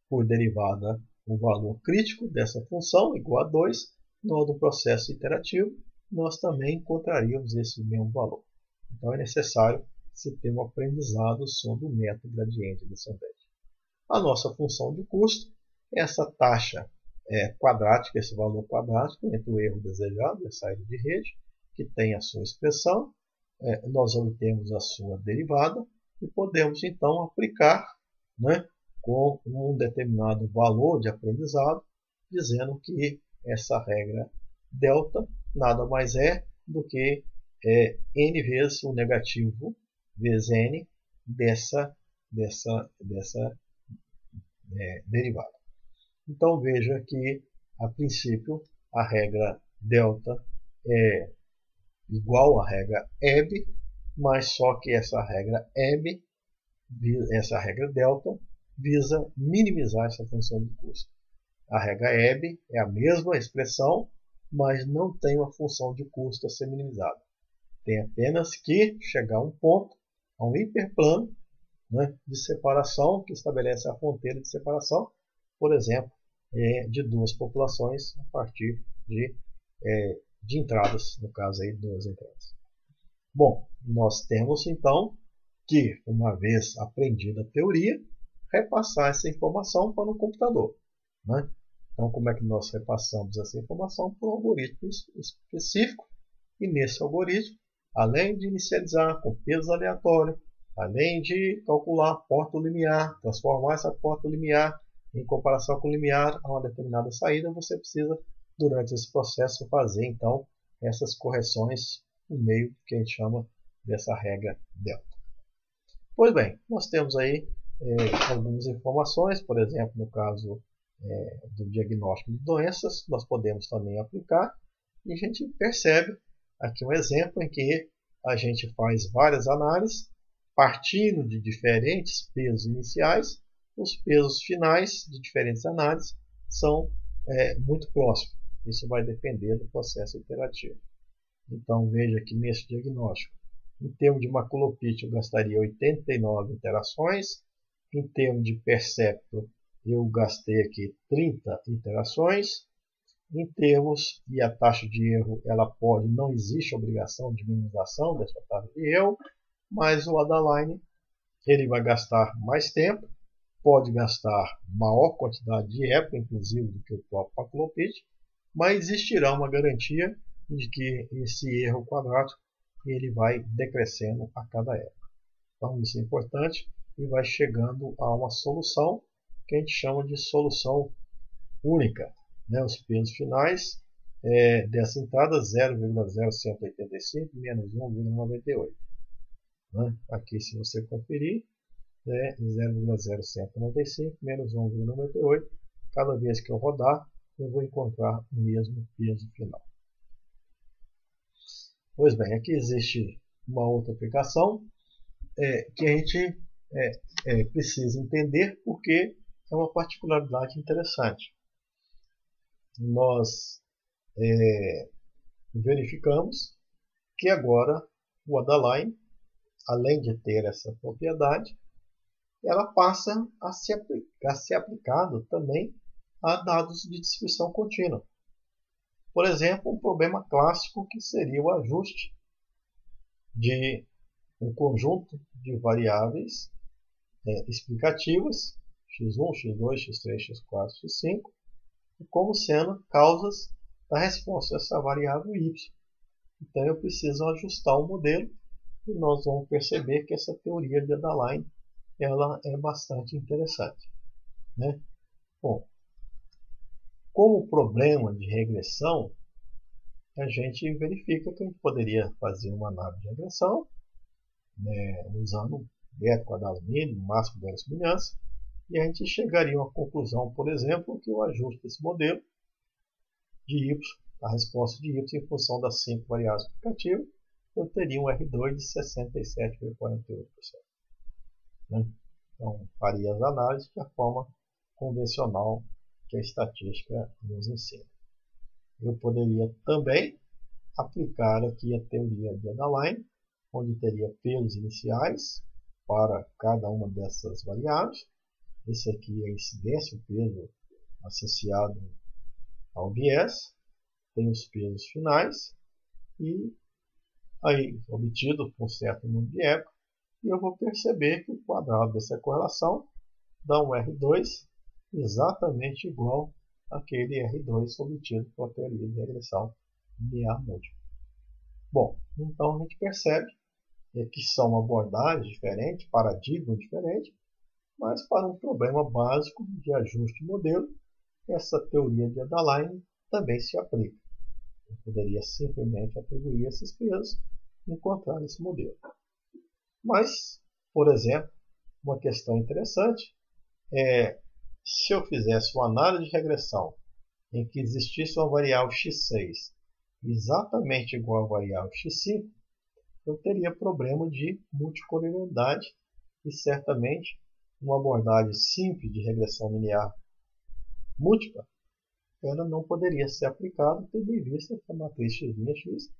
A: por derivada o valor crítico dessa função igual a 2, no processo iterativo, nós também encontraríamos esse mesmo valor. Então é necessário se ter um aprendizado sobre o método gradiente descendente. A nossa função de custo essa taxa é, quadrática, esse valor quadrático entre o erro desejado e a saída de rede, que tem a sua expressão, é, nós obtemos a sua derivada e podemos então aplicar né, com um determinado valor de aprendizado, dizendo que essa regra delta nada mais é do que é, n vezes o negativo vezes n dessa, dessa, dessa é, derivada. Então veja que, a princípio, a regra delta é igual à regra EB, mas só que essa regra EB, essa regra delta, visa minimizar essa função de custo. A regra EB é a mesma expressão, mas não tem uma função de custo a ser minimizada. Tem apenas que chegar a um ponto, a um hiperplano né, de separação que estabelece a fronteira de separação, por exemplo, é, de duas populações a partir de, é, de entradas, no caso aí duas entradas. Bom, nós temos então que, uma vez aprendida a teoria, repassar essa informação para o computador. Né? Então, como é que nós repassamos essa informação? Por um algoritmo específico. E nesse algoritmo, além de inicializar com pesos aleatórios, além de calcular a porta limiar, transformar essa porta limiar em comparação com o limiar a uma determinada saída, você precisa, durante esse processo, fazer então essas correções no meio que a gente chama dessa regra delta. Pois bem, nós temos aí é, algumas informações, por exemplo, no caso é, do diagnóstico de doenças, nós podemos também aplicar e a gente percebe aqui um exemplo em que a gente faz várias análises partindo de diferentes pesos iniciais, os pesos finais de diferentes análises são é, muito próximos. Isso vai depender do processo iterativo. Então veja que nesse diagnóstico, em termos de maculopite, eu gastaria 89 interações, em termos de percepto, eu gastei aqui 30 iterações. Em termos, e a taxa de erro, ela pode, não existe obrigação de minimização dessa taxa de erro, mas o Adaline ele vai gastar mais tempo, pode gastar maior quantidade de época, inclusive, do que o próprio Paclopit, mas existirá uma garantia de que esse erro quadrático ele vai decrescendo a cada época. Então isso é importante e vai chegando a uma solução que a gente chama de solução única. Né? Os pesos finais é, dessa entrada 0,0185 menos 1,98. Né? Aqui, se você conferir, é 0,0195 menos 1,98. Cada vez que eu rodar, eu vou encontrar o mesmo peso final. Pois bem, aqui existe uma outra aplicação é, que a gente é, é, precisa entender porque é uma particularidade interessante. Nós é, verificamos que agora o Adaline além de ter essa propriedade, ela passa a ser, a ser aplicado também a dados de distribuição contínua. Por exemplo, um problema clássico que seria o ajuste de um conjunto de variáveis é, explicativas, x1, x2, x3, x4, x5, como sendo causas da resposta a essa variável y. Então eu preciso ajustar o modelo e nós vamos perceber que essa teoria de Adaline ela é bastante interessante. Né? Bom, como problema de regressão, a gente verifica que a gente poderia fazer uma análise de regressão né, usando beta quadrado mínimo, máximo de semelhança, e a gente chegaria a uma conclusão, por exemplo, que o ajuste desse modelo de y, a resposta de y em função das cinco variáveis explicativas, eu teria um R2 de 67,48%. Né? Então, faria as análises da forma convencional que a estatística nos ensina. Eu poderia também aplicar aqui a teoria de Adaline, onde teria pesos iniciais para cada uma dessas variáveis. Esse aqui é a incidência, o peso associado ao viés. Tem os pesos finais e aí obtido por certo número de eco. E eu vou perceber que o quadrado dessa correlação dá um R2 exatamente igual àquele R2 obtido com a teoria de regressão linear múltipla. Bom, então a gente percebe que são abordagens diferentes, paradigmas diferentes, mas para um problema básico de ajuste de modelo, essa teoria de Adaline também se aplica. Eu poderia simplesmente atribuir esses pesos e encontrar esse modelo. Mas, por exemplo, uma questão interessante é se eu fizesse uma análise de regressão em que existisse uma variável x6 exatamente igual à variável x5, eu teria problema de multicolorialidade e certamente uma abordagem simples de regressão linear múltipla ela não poderia ser aplicada tendo em vista que a matriz x' x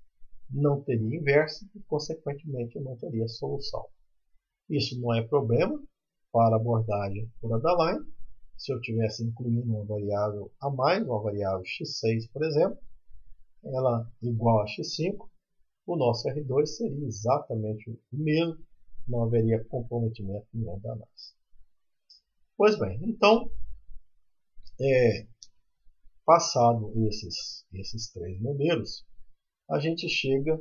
A: não teria inversa e, consequentemente, eu não teria solução. Isso não é problema para abordagem por Adaline, se eu tivesse incluindo uma variável a mais, uma variável x6, por exemplo, ela igual a x5, o nosso R2 seria exatamente o mesmo, não haveria comprometimento nenhum da análise. Pois bem, então, é, passado esses, esses três modelos, a gente chega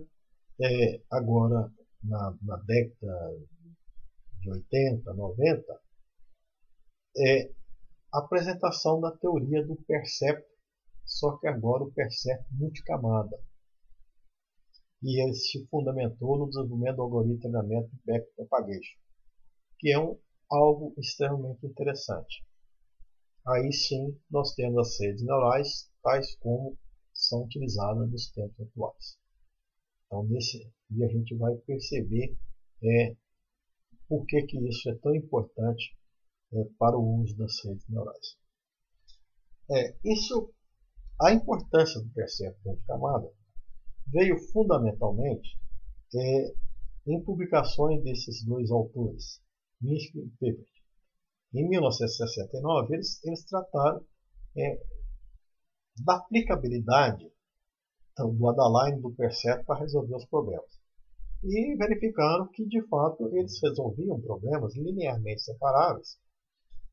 A: é, agora na, na década de 80, 90, é, apresentação da teoria do percepto, só que agora o percepto multicamada. E ele se fundamentou no desenvolvimento do algoritmo de treinamento de backpropagation, que é um, algo extremamente interessante. Aí sim nós temos as redes neurais tais como são utilizadas nos tempos atuais. Então nesse e a gente vai perceber é, por que, que isso é tão importante é, para o uso das redes neurais. É, isso, a importância do percepto de camada veio fundamentalmente é, em publicações desses dois autores, Minsky e Pippert. Em 1969, eles, eles trataram é, da aplicabilidade então, do Adaline do Percept para resolver os problemas. E verificaram que, de fato, eles resolviam problemas linearmente separáveis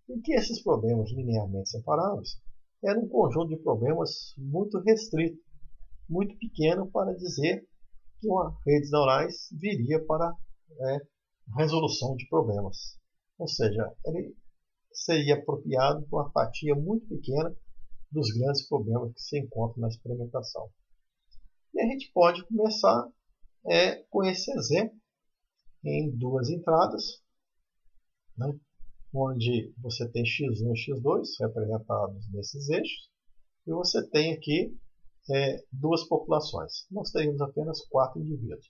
A: em que esses problemas linearmente separáveis eram um conjunto de problemas muito restrito, muito pequeno para dizer que uma rede neurais viria para é, resolução de problemas. Ou seja, ele seria apropriado por uma fatia muito pequena dos grandes problemas que se encontram na experimentação. E a gente pode começar é, com esse exemplo em duas entradas. Né? onde você tem x1 e x2 representados nesses eixos, e você tem aqui é, duas populações. Nós teríamos apenas quatro indivíduos.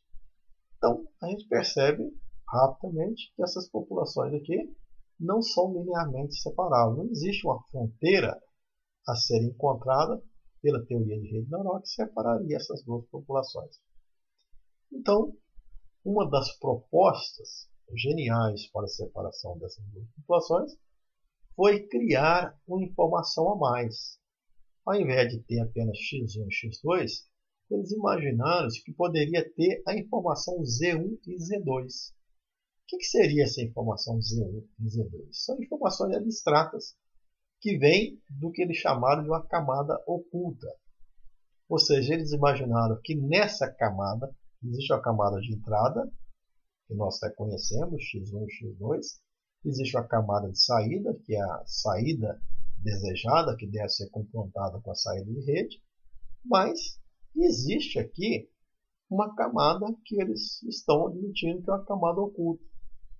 A: Então, a gente percebe rapidamente que essas populações aqui não são linearmente separáveis. Não existe uma fronteira a ser encontrada pela teoria de rede neural que separaria essas duas populações. Então, uma das propostas geniais para a separação dessas duas situações foi criar uma informação a mais. Ao invés de ter apenas x1 e x2, eles imaginaram que poderia ter a informação z1 e z2. O que, seria essa informação z1 e z2? São informações abstratas que vêm do que eles chamaram de uma camada oculta. Ou seja, eles imaginaram que nessa camada existe uma camada de entrada, que nós até conhecemos, x1 e x2. Existe uma camada de saída, que é a saída desejada, que deve ser confrontada com a saída de rede. Mas existe aqui uma camada que eles estão admitindo que é uma camada oculta,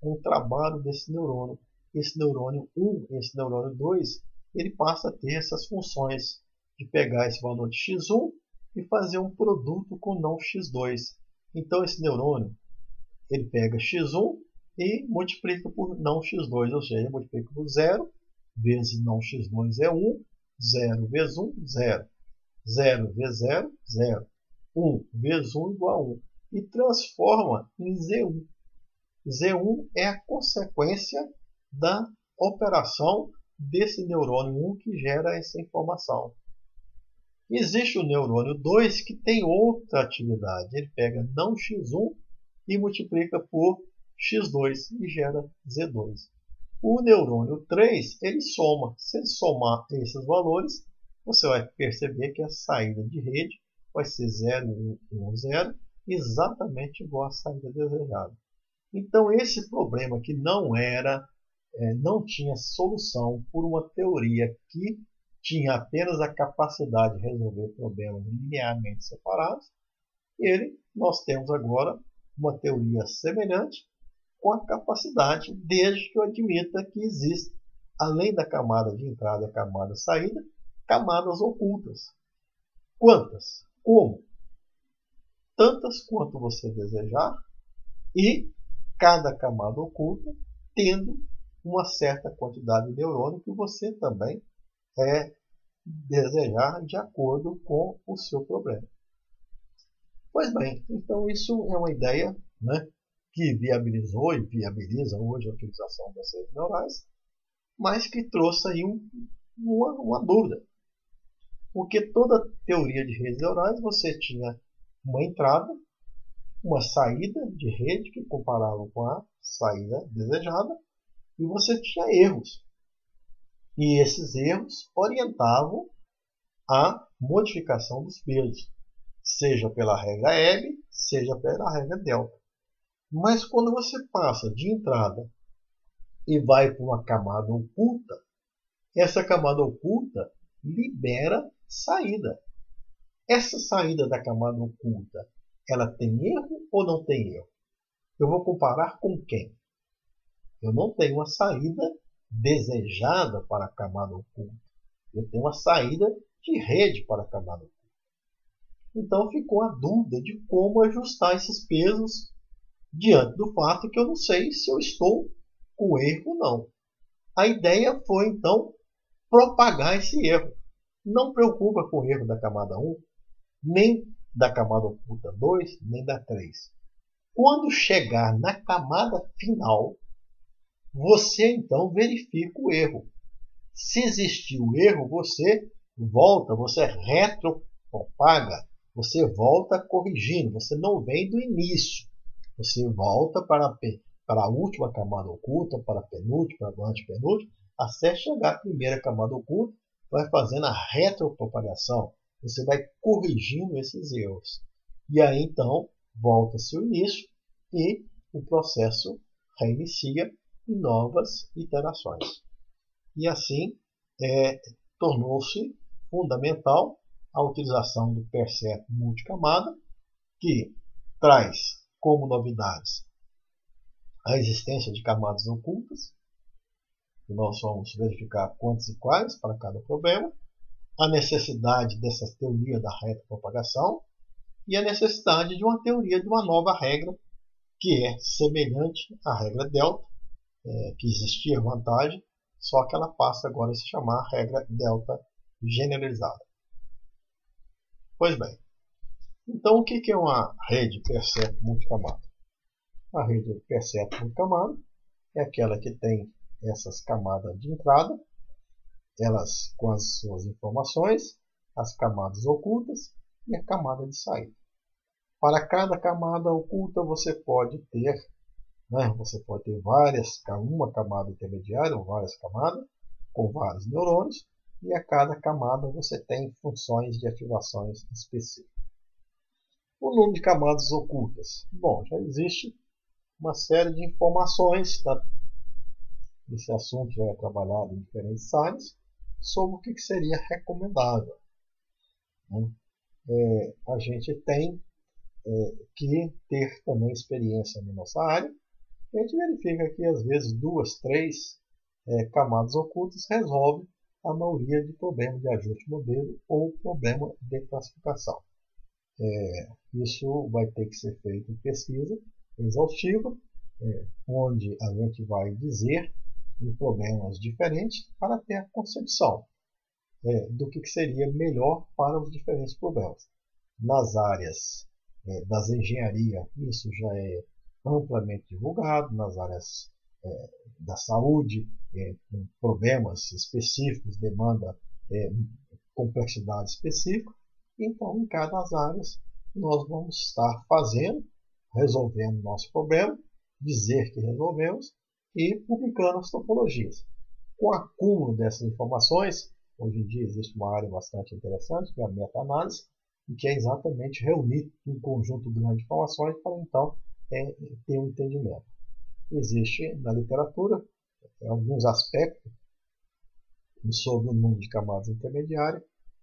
A: um trabalho desse neurônio. Esse neurônio 1, esse neurônio 2, ele passa a ter essas funções de pegar esse valor de x1 e fazer um produto com não x2. Então esse neurônio ele pega x1 e multiplica por não x2, ou seja, multiplica por 0 vezes não x2 é 1, 0 vezes 1, 0. 0 vezes 0, 0. 1 vezes 1 igual a 1. E transforma em Z1. Z1 é a consequência da operação desse neurônio 1 que gera essa informação. Existe o neurônio 2 que tem outra atividade. Ele pega não x1 e multiplica por x2 e gera z2. O neurônio 3 ele soma. Se ele somar esses valores, você vai perceber que a saída de rede vai ser 0, 1, 1, 0, exatamente igual à saída desejada. Então esse problema que não era, é, não tinha solução por uma teoria que tinha apenas a capacidade de resolver problemas linearmente separados, ele, nós temos agora uma teoria semelhante com a capacidade, desde que eu admita que existe, além da camada de entrada e camada de saída, camadas ocultas. Quantas? Como? Tantas quanto você desejar e cada camada oculta tendo uma certa quantidade de neurônio que você também é, desejar de acordo com o seu problema. Pois bem, então isso é uma ideia né, que viabilizou e viabiliza hoje a utilização das redes neurais, mas que trouxe aí um, uma, uma dúvida. Porque toda teoria de redes neurais você tinha uma entrada, uma saída de rede que comparava com a saída desejada, e você tinha erros. E esses erros orientavam a modificação dos pesos seja pela regra L, seja pela regra delta. Mas quando você passa de entrada e vai para uma camada oculta, essa camada oculta libera saída. Essa saída da camada oculta, ela tem erro ou não tem erro? Eu vou comparar com quem? Eu não tenho uma saída desejada para a camada oculta. Eu tenho uma saída de rede para a camada oculta. Então ficou a dúvida de como ajustar esses pesos diante do fato que eu não sei se eu estou com erro ou não. A ideia foi então propagar esse erro. Não preocupa com o erro da camada 1, nem da camada oculta 2, nem da 3. Quando chegar na camada final, você então verifica o erro. Se existir o erro, você volta, você retropropaga você volta corrigindo, você não vem do início. Você volta para, para a última camada oculta, para a penúltima, para a antepenúltima, até chegar à primeira camada oculta, vai fazendo a retropropagação. Você vai corrigindo esses erros. E aí então volta-se o início e o processo reinicia em novas iterações. E assim é, tornou-se fundamental a utilização do percepto multicamada, que traz como novidades a existência de camadas ocultas, que nós vamos verificar quantas e quais para cada problema, a necessidade dessa teoria da retropropagação e a necessidade de uma teoria de uma nova regra que é semelhante à regra delta, é, que existia vantagem, só que ela passa agora a se chamar regra delta generalizada. Pois bem, então o que é uma rede percepto multicamada? A rede percepta por camada é aquela que tem essas camadas de entrada, elas com as suas informações, as camadas ocultas e a camada de saída. Para cada camada oculta você pode ter, né, você pode ter várias, uma camada intermediária ou várias camadas com vários neurônios e a cada camada você tem funções de ativações específicas. O número de camadas ocultas. Bom, já existe uma série de informações. Tá? Esse assunto já é trabalhado em diferentes sites sobre o que seria recomendável. Né? É, a gente tem é, que ter também experiência na nossa área. A gente verifica que às vezes duas, três é, camadas ocultas resolve a maioria de problemas de ajuste modelo ou problema de classificação. É, isso vai ter que ser feito em pesquisa exaustiva, é, onde a gente vai dizer em problemas diferentes para ter a concepção é, do que, seria melhor para os diferentes problemas. Nas áreas é, das engenharia, isso já é amplamente divulgado, nas áreas é, da saúde, é, com problemas específicos, demanda é, complexidade específica. Então, em cada áreas, nós vamos estar fazendo, resolvendo nosso problema, dizer que resolvemos e publicando as topologias. Com o acúmulo dessas informações, hoje em dia existe uma área bastante interessante, que é a meta-análise, que é exatamente reunir um conjunto grande de informações para então é, ter um entendimento. Existe na literatura alguns aspectos sobre o número de camadas intermediárias,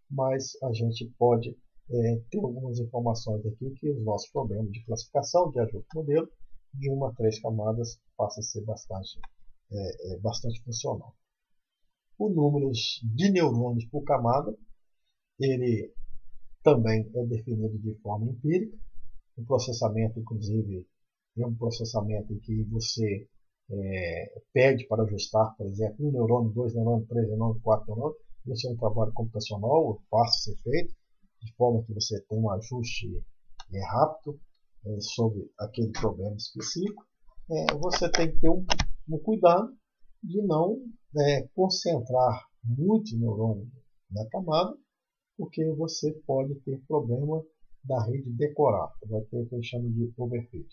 A: mas a gente pode é, ter algumas informações aqui que os nossos problemas de classificação de ajuste modelo de uma a três camadas passa a ser bastante, é, é, bastante funcional. O número de neurônios por camada, ele também é definido de forma empírica. O processamento, inclusive, é um processamento em que você é, pede para ajustar, por exemplo, um neurônio, dois neurônios, três neurônios, quatro neurônios. Isso é um trabalho computacional fácil de ser feito, de forma que você tem um ajuste é, rápido é, sobre aquele problema específico. É, você tem que ter um, um cuidado de não é, concentrar muitos neurônios na camada, porque você pode ter problema da rede decorar, vai ter o que chama de overfit.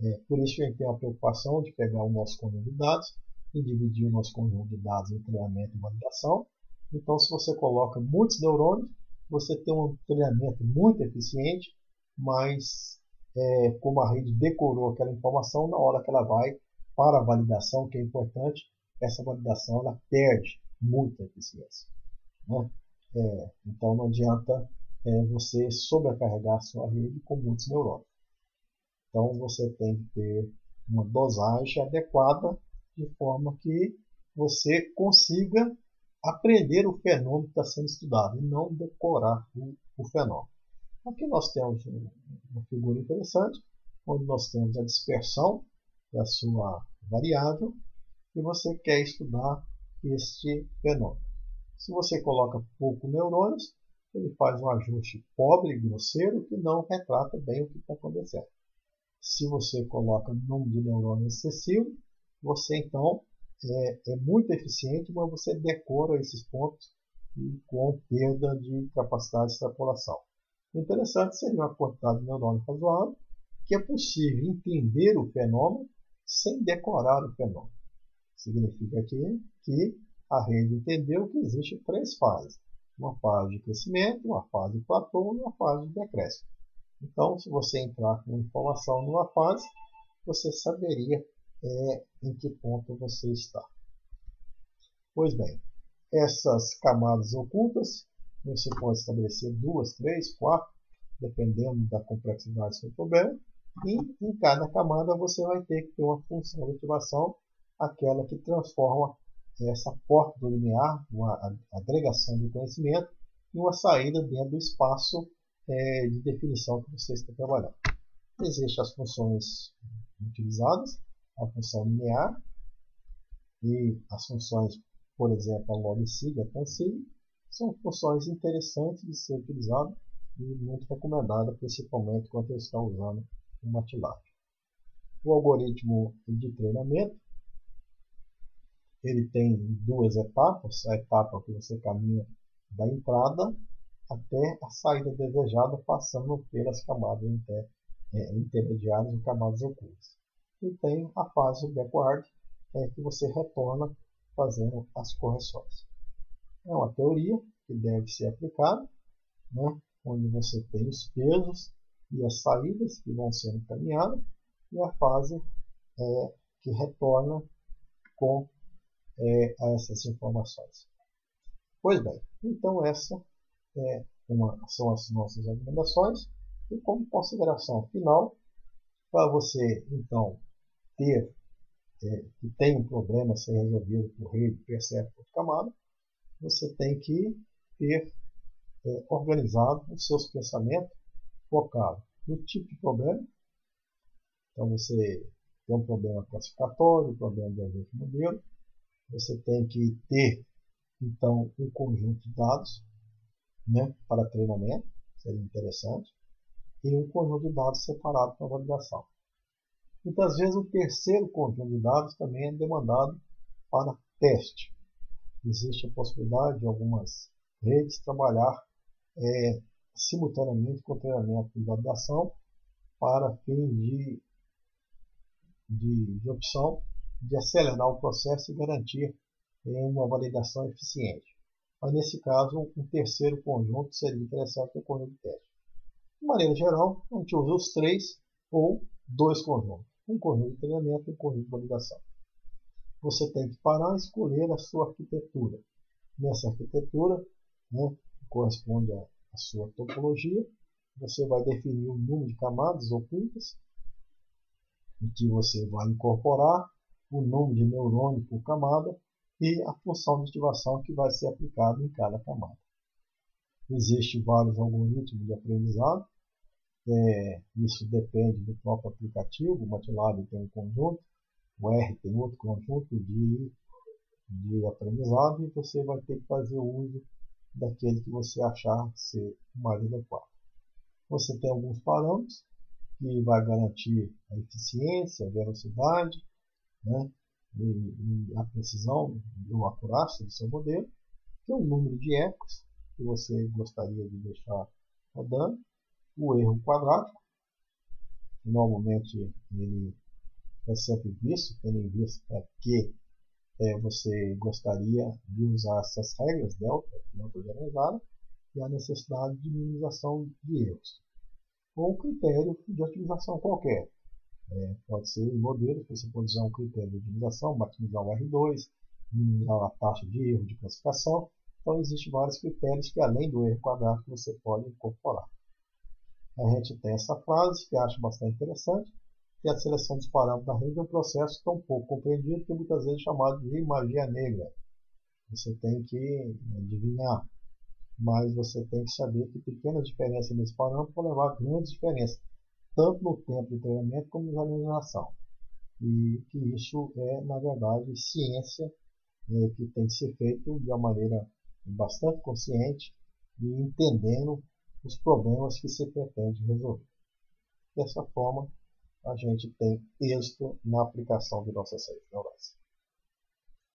A: É, por isso gente tem a preocupação de pegar o nosso conjunto de dados e dividir o nosso conjunto de dados em treinamento e validação. Então, se você coloca muitos neurônios, você tem um treinamento muito eficiente, mas é, como a rede decorou aquela informação, na hora que ela vai para a validação, que é importante, essa validação ela perde muita eficiência. Né? É, então não adianta é, você sobrecarregar a sua rede com muitos neurônios. Então você tem que ter uma dosagem adequada de forma que você consiga aprender o fenômeno que está sendo estudado e não decorar o, o fenômeno. Aqui nós temos uma figura interessante, onde nós temos a dispersão da sua variável e você quer estudar este fenômeno. Se você coloca pouco neurônios, ele faz um ajuste pobre e grosseiro que não retrata bem o que está acontecendo. Se você coloca número de neurônios excessivo, você então é, é, muito eficiente, mas você decora esses pontos com perda de capacidade de extrapolação. O interessante seria uma quantidade de neurônio razoável, que é possível entender o fenômeno sem decorar o fenômeno. Significa aqui que a rede entendeu que existe três fases. Uma fase de crescimento, uma fase de platô e uma fase de decréscimo. Então, se você entrar com informação numa fase, você saberia é, em que ponto você está. Pois bem, essas camadas ocultas, você pode estabelecer duas, três, quatro, dependendo da complexidade do seu problema. E em cada camada você vai ter que ter uma função de ativação, aquela que transforma essa porta do limiar, uma agregação de conhecimento, em uma saída dentro do espaço é, de definição que você está trabalhando. Existem as funções utilizadas, a função linear e as funções, por exemplo, a log sig, a tansig, são funções interessantes de ser utilizadas e muito recomendadas, principalmente quando você está usando o MATLAB. O algoritmo de treinamento ele tem duas etapas, a etapa que você caminha da entrada até a saída desejada, passando pelas camadas inter, é, intermediárias e camadas ocultas. E tem a fase backward, é, que você retorna fazendo as correções. É uma teoria que deve ser aplicada, né, onde você tem os pesos e as saídas que vão sendo caminhadas, e a fase é, que retorna com é, a essas informações. Pois bem, então essa é uma, são as nossas recomendações e como consideração final, para você então ter é, que tem um problema a ser resolvido por rede, percebe por camada, você tem que ter é, organizado os seus pensamentos focado no tipo de problema. Então você tem um problema classificatório, um problema de agente modelo, você tem que ter então um conjunto de dados né, para treinamento, seria interessante, e um conjunto de dados separado para validação. Muitas vezes o terceiro conjunto de dados também é demandado para teste. Existe a possibilidade de algumas redes trabalhar é, simultaneamente com treinamento e validação para fins de, de, de opção de acelerar o processo e garantir é, uma validação eficiente. Mas nesse caso, um terceiro conjunto seria interessante, que o conjunto de teste. De maneira geral, a gente usa os três ou dois conjuntos. Um conjunto de treinamento e um conjunto de validação. Você tem que parar e escolher a sua arquitetura. Nessa arquitetura, né, que corresponde à, sua topologia, você vai definir o número de camadas ocultas que você vai incorporar o número de neurônios por camada e a função de ativação que vai ser aplicada em cada camada. Existem vários algoritmos de aprendizado, é, isso depende do próprio aplicativo, o MATLAB tem um conjunto, o R tem outro conjunto de, de aprendizado e você vai ter que fazer uso daquele que você achar ser mais adequado. Você tem alguns parâmetros que vai garantir a eficiência, a velocidade, né, e, e a precisão ou acurácia do seu modelo, que é o número de ecos que você gostaria de deixar rodando, o erro quadrático, normalmente ele é sempre visto, tendo em vista que é, você gostaria de usar essas regras delta, delta generalizada, e a necessidade de minimização de erros. Ou um critério de otimização qualquer, é, pode ser em modelos, você pode usar um critério de otimização, maximizar o R2, minimizar a taxa de erro de classificação. Então, existem vários critérios que, além do erro quadrado, você pode incorporar. A gente tem essa frase que acho bastante interessante, que a seleção dos parâmetros da rede é um processo tão pouco compreendido que muitas vezes é chamado de magia negra. Você tem que adivinhar, mas você tem que saber que pequenas diferenças nesse parâmetro vão levar a grandes diferenças tanto no tempo de treinamento como na organização. E que isso é, na verdade, ciência é, que tem que ser feito de uma maneira bastante consciente e entendendo os problemas que se pretende resolver. Dessa forma, a gente tem êxito na aplicação de nossas redes neurais.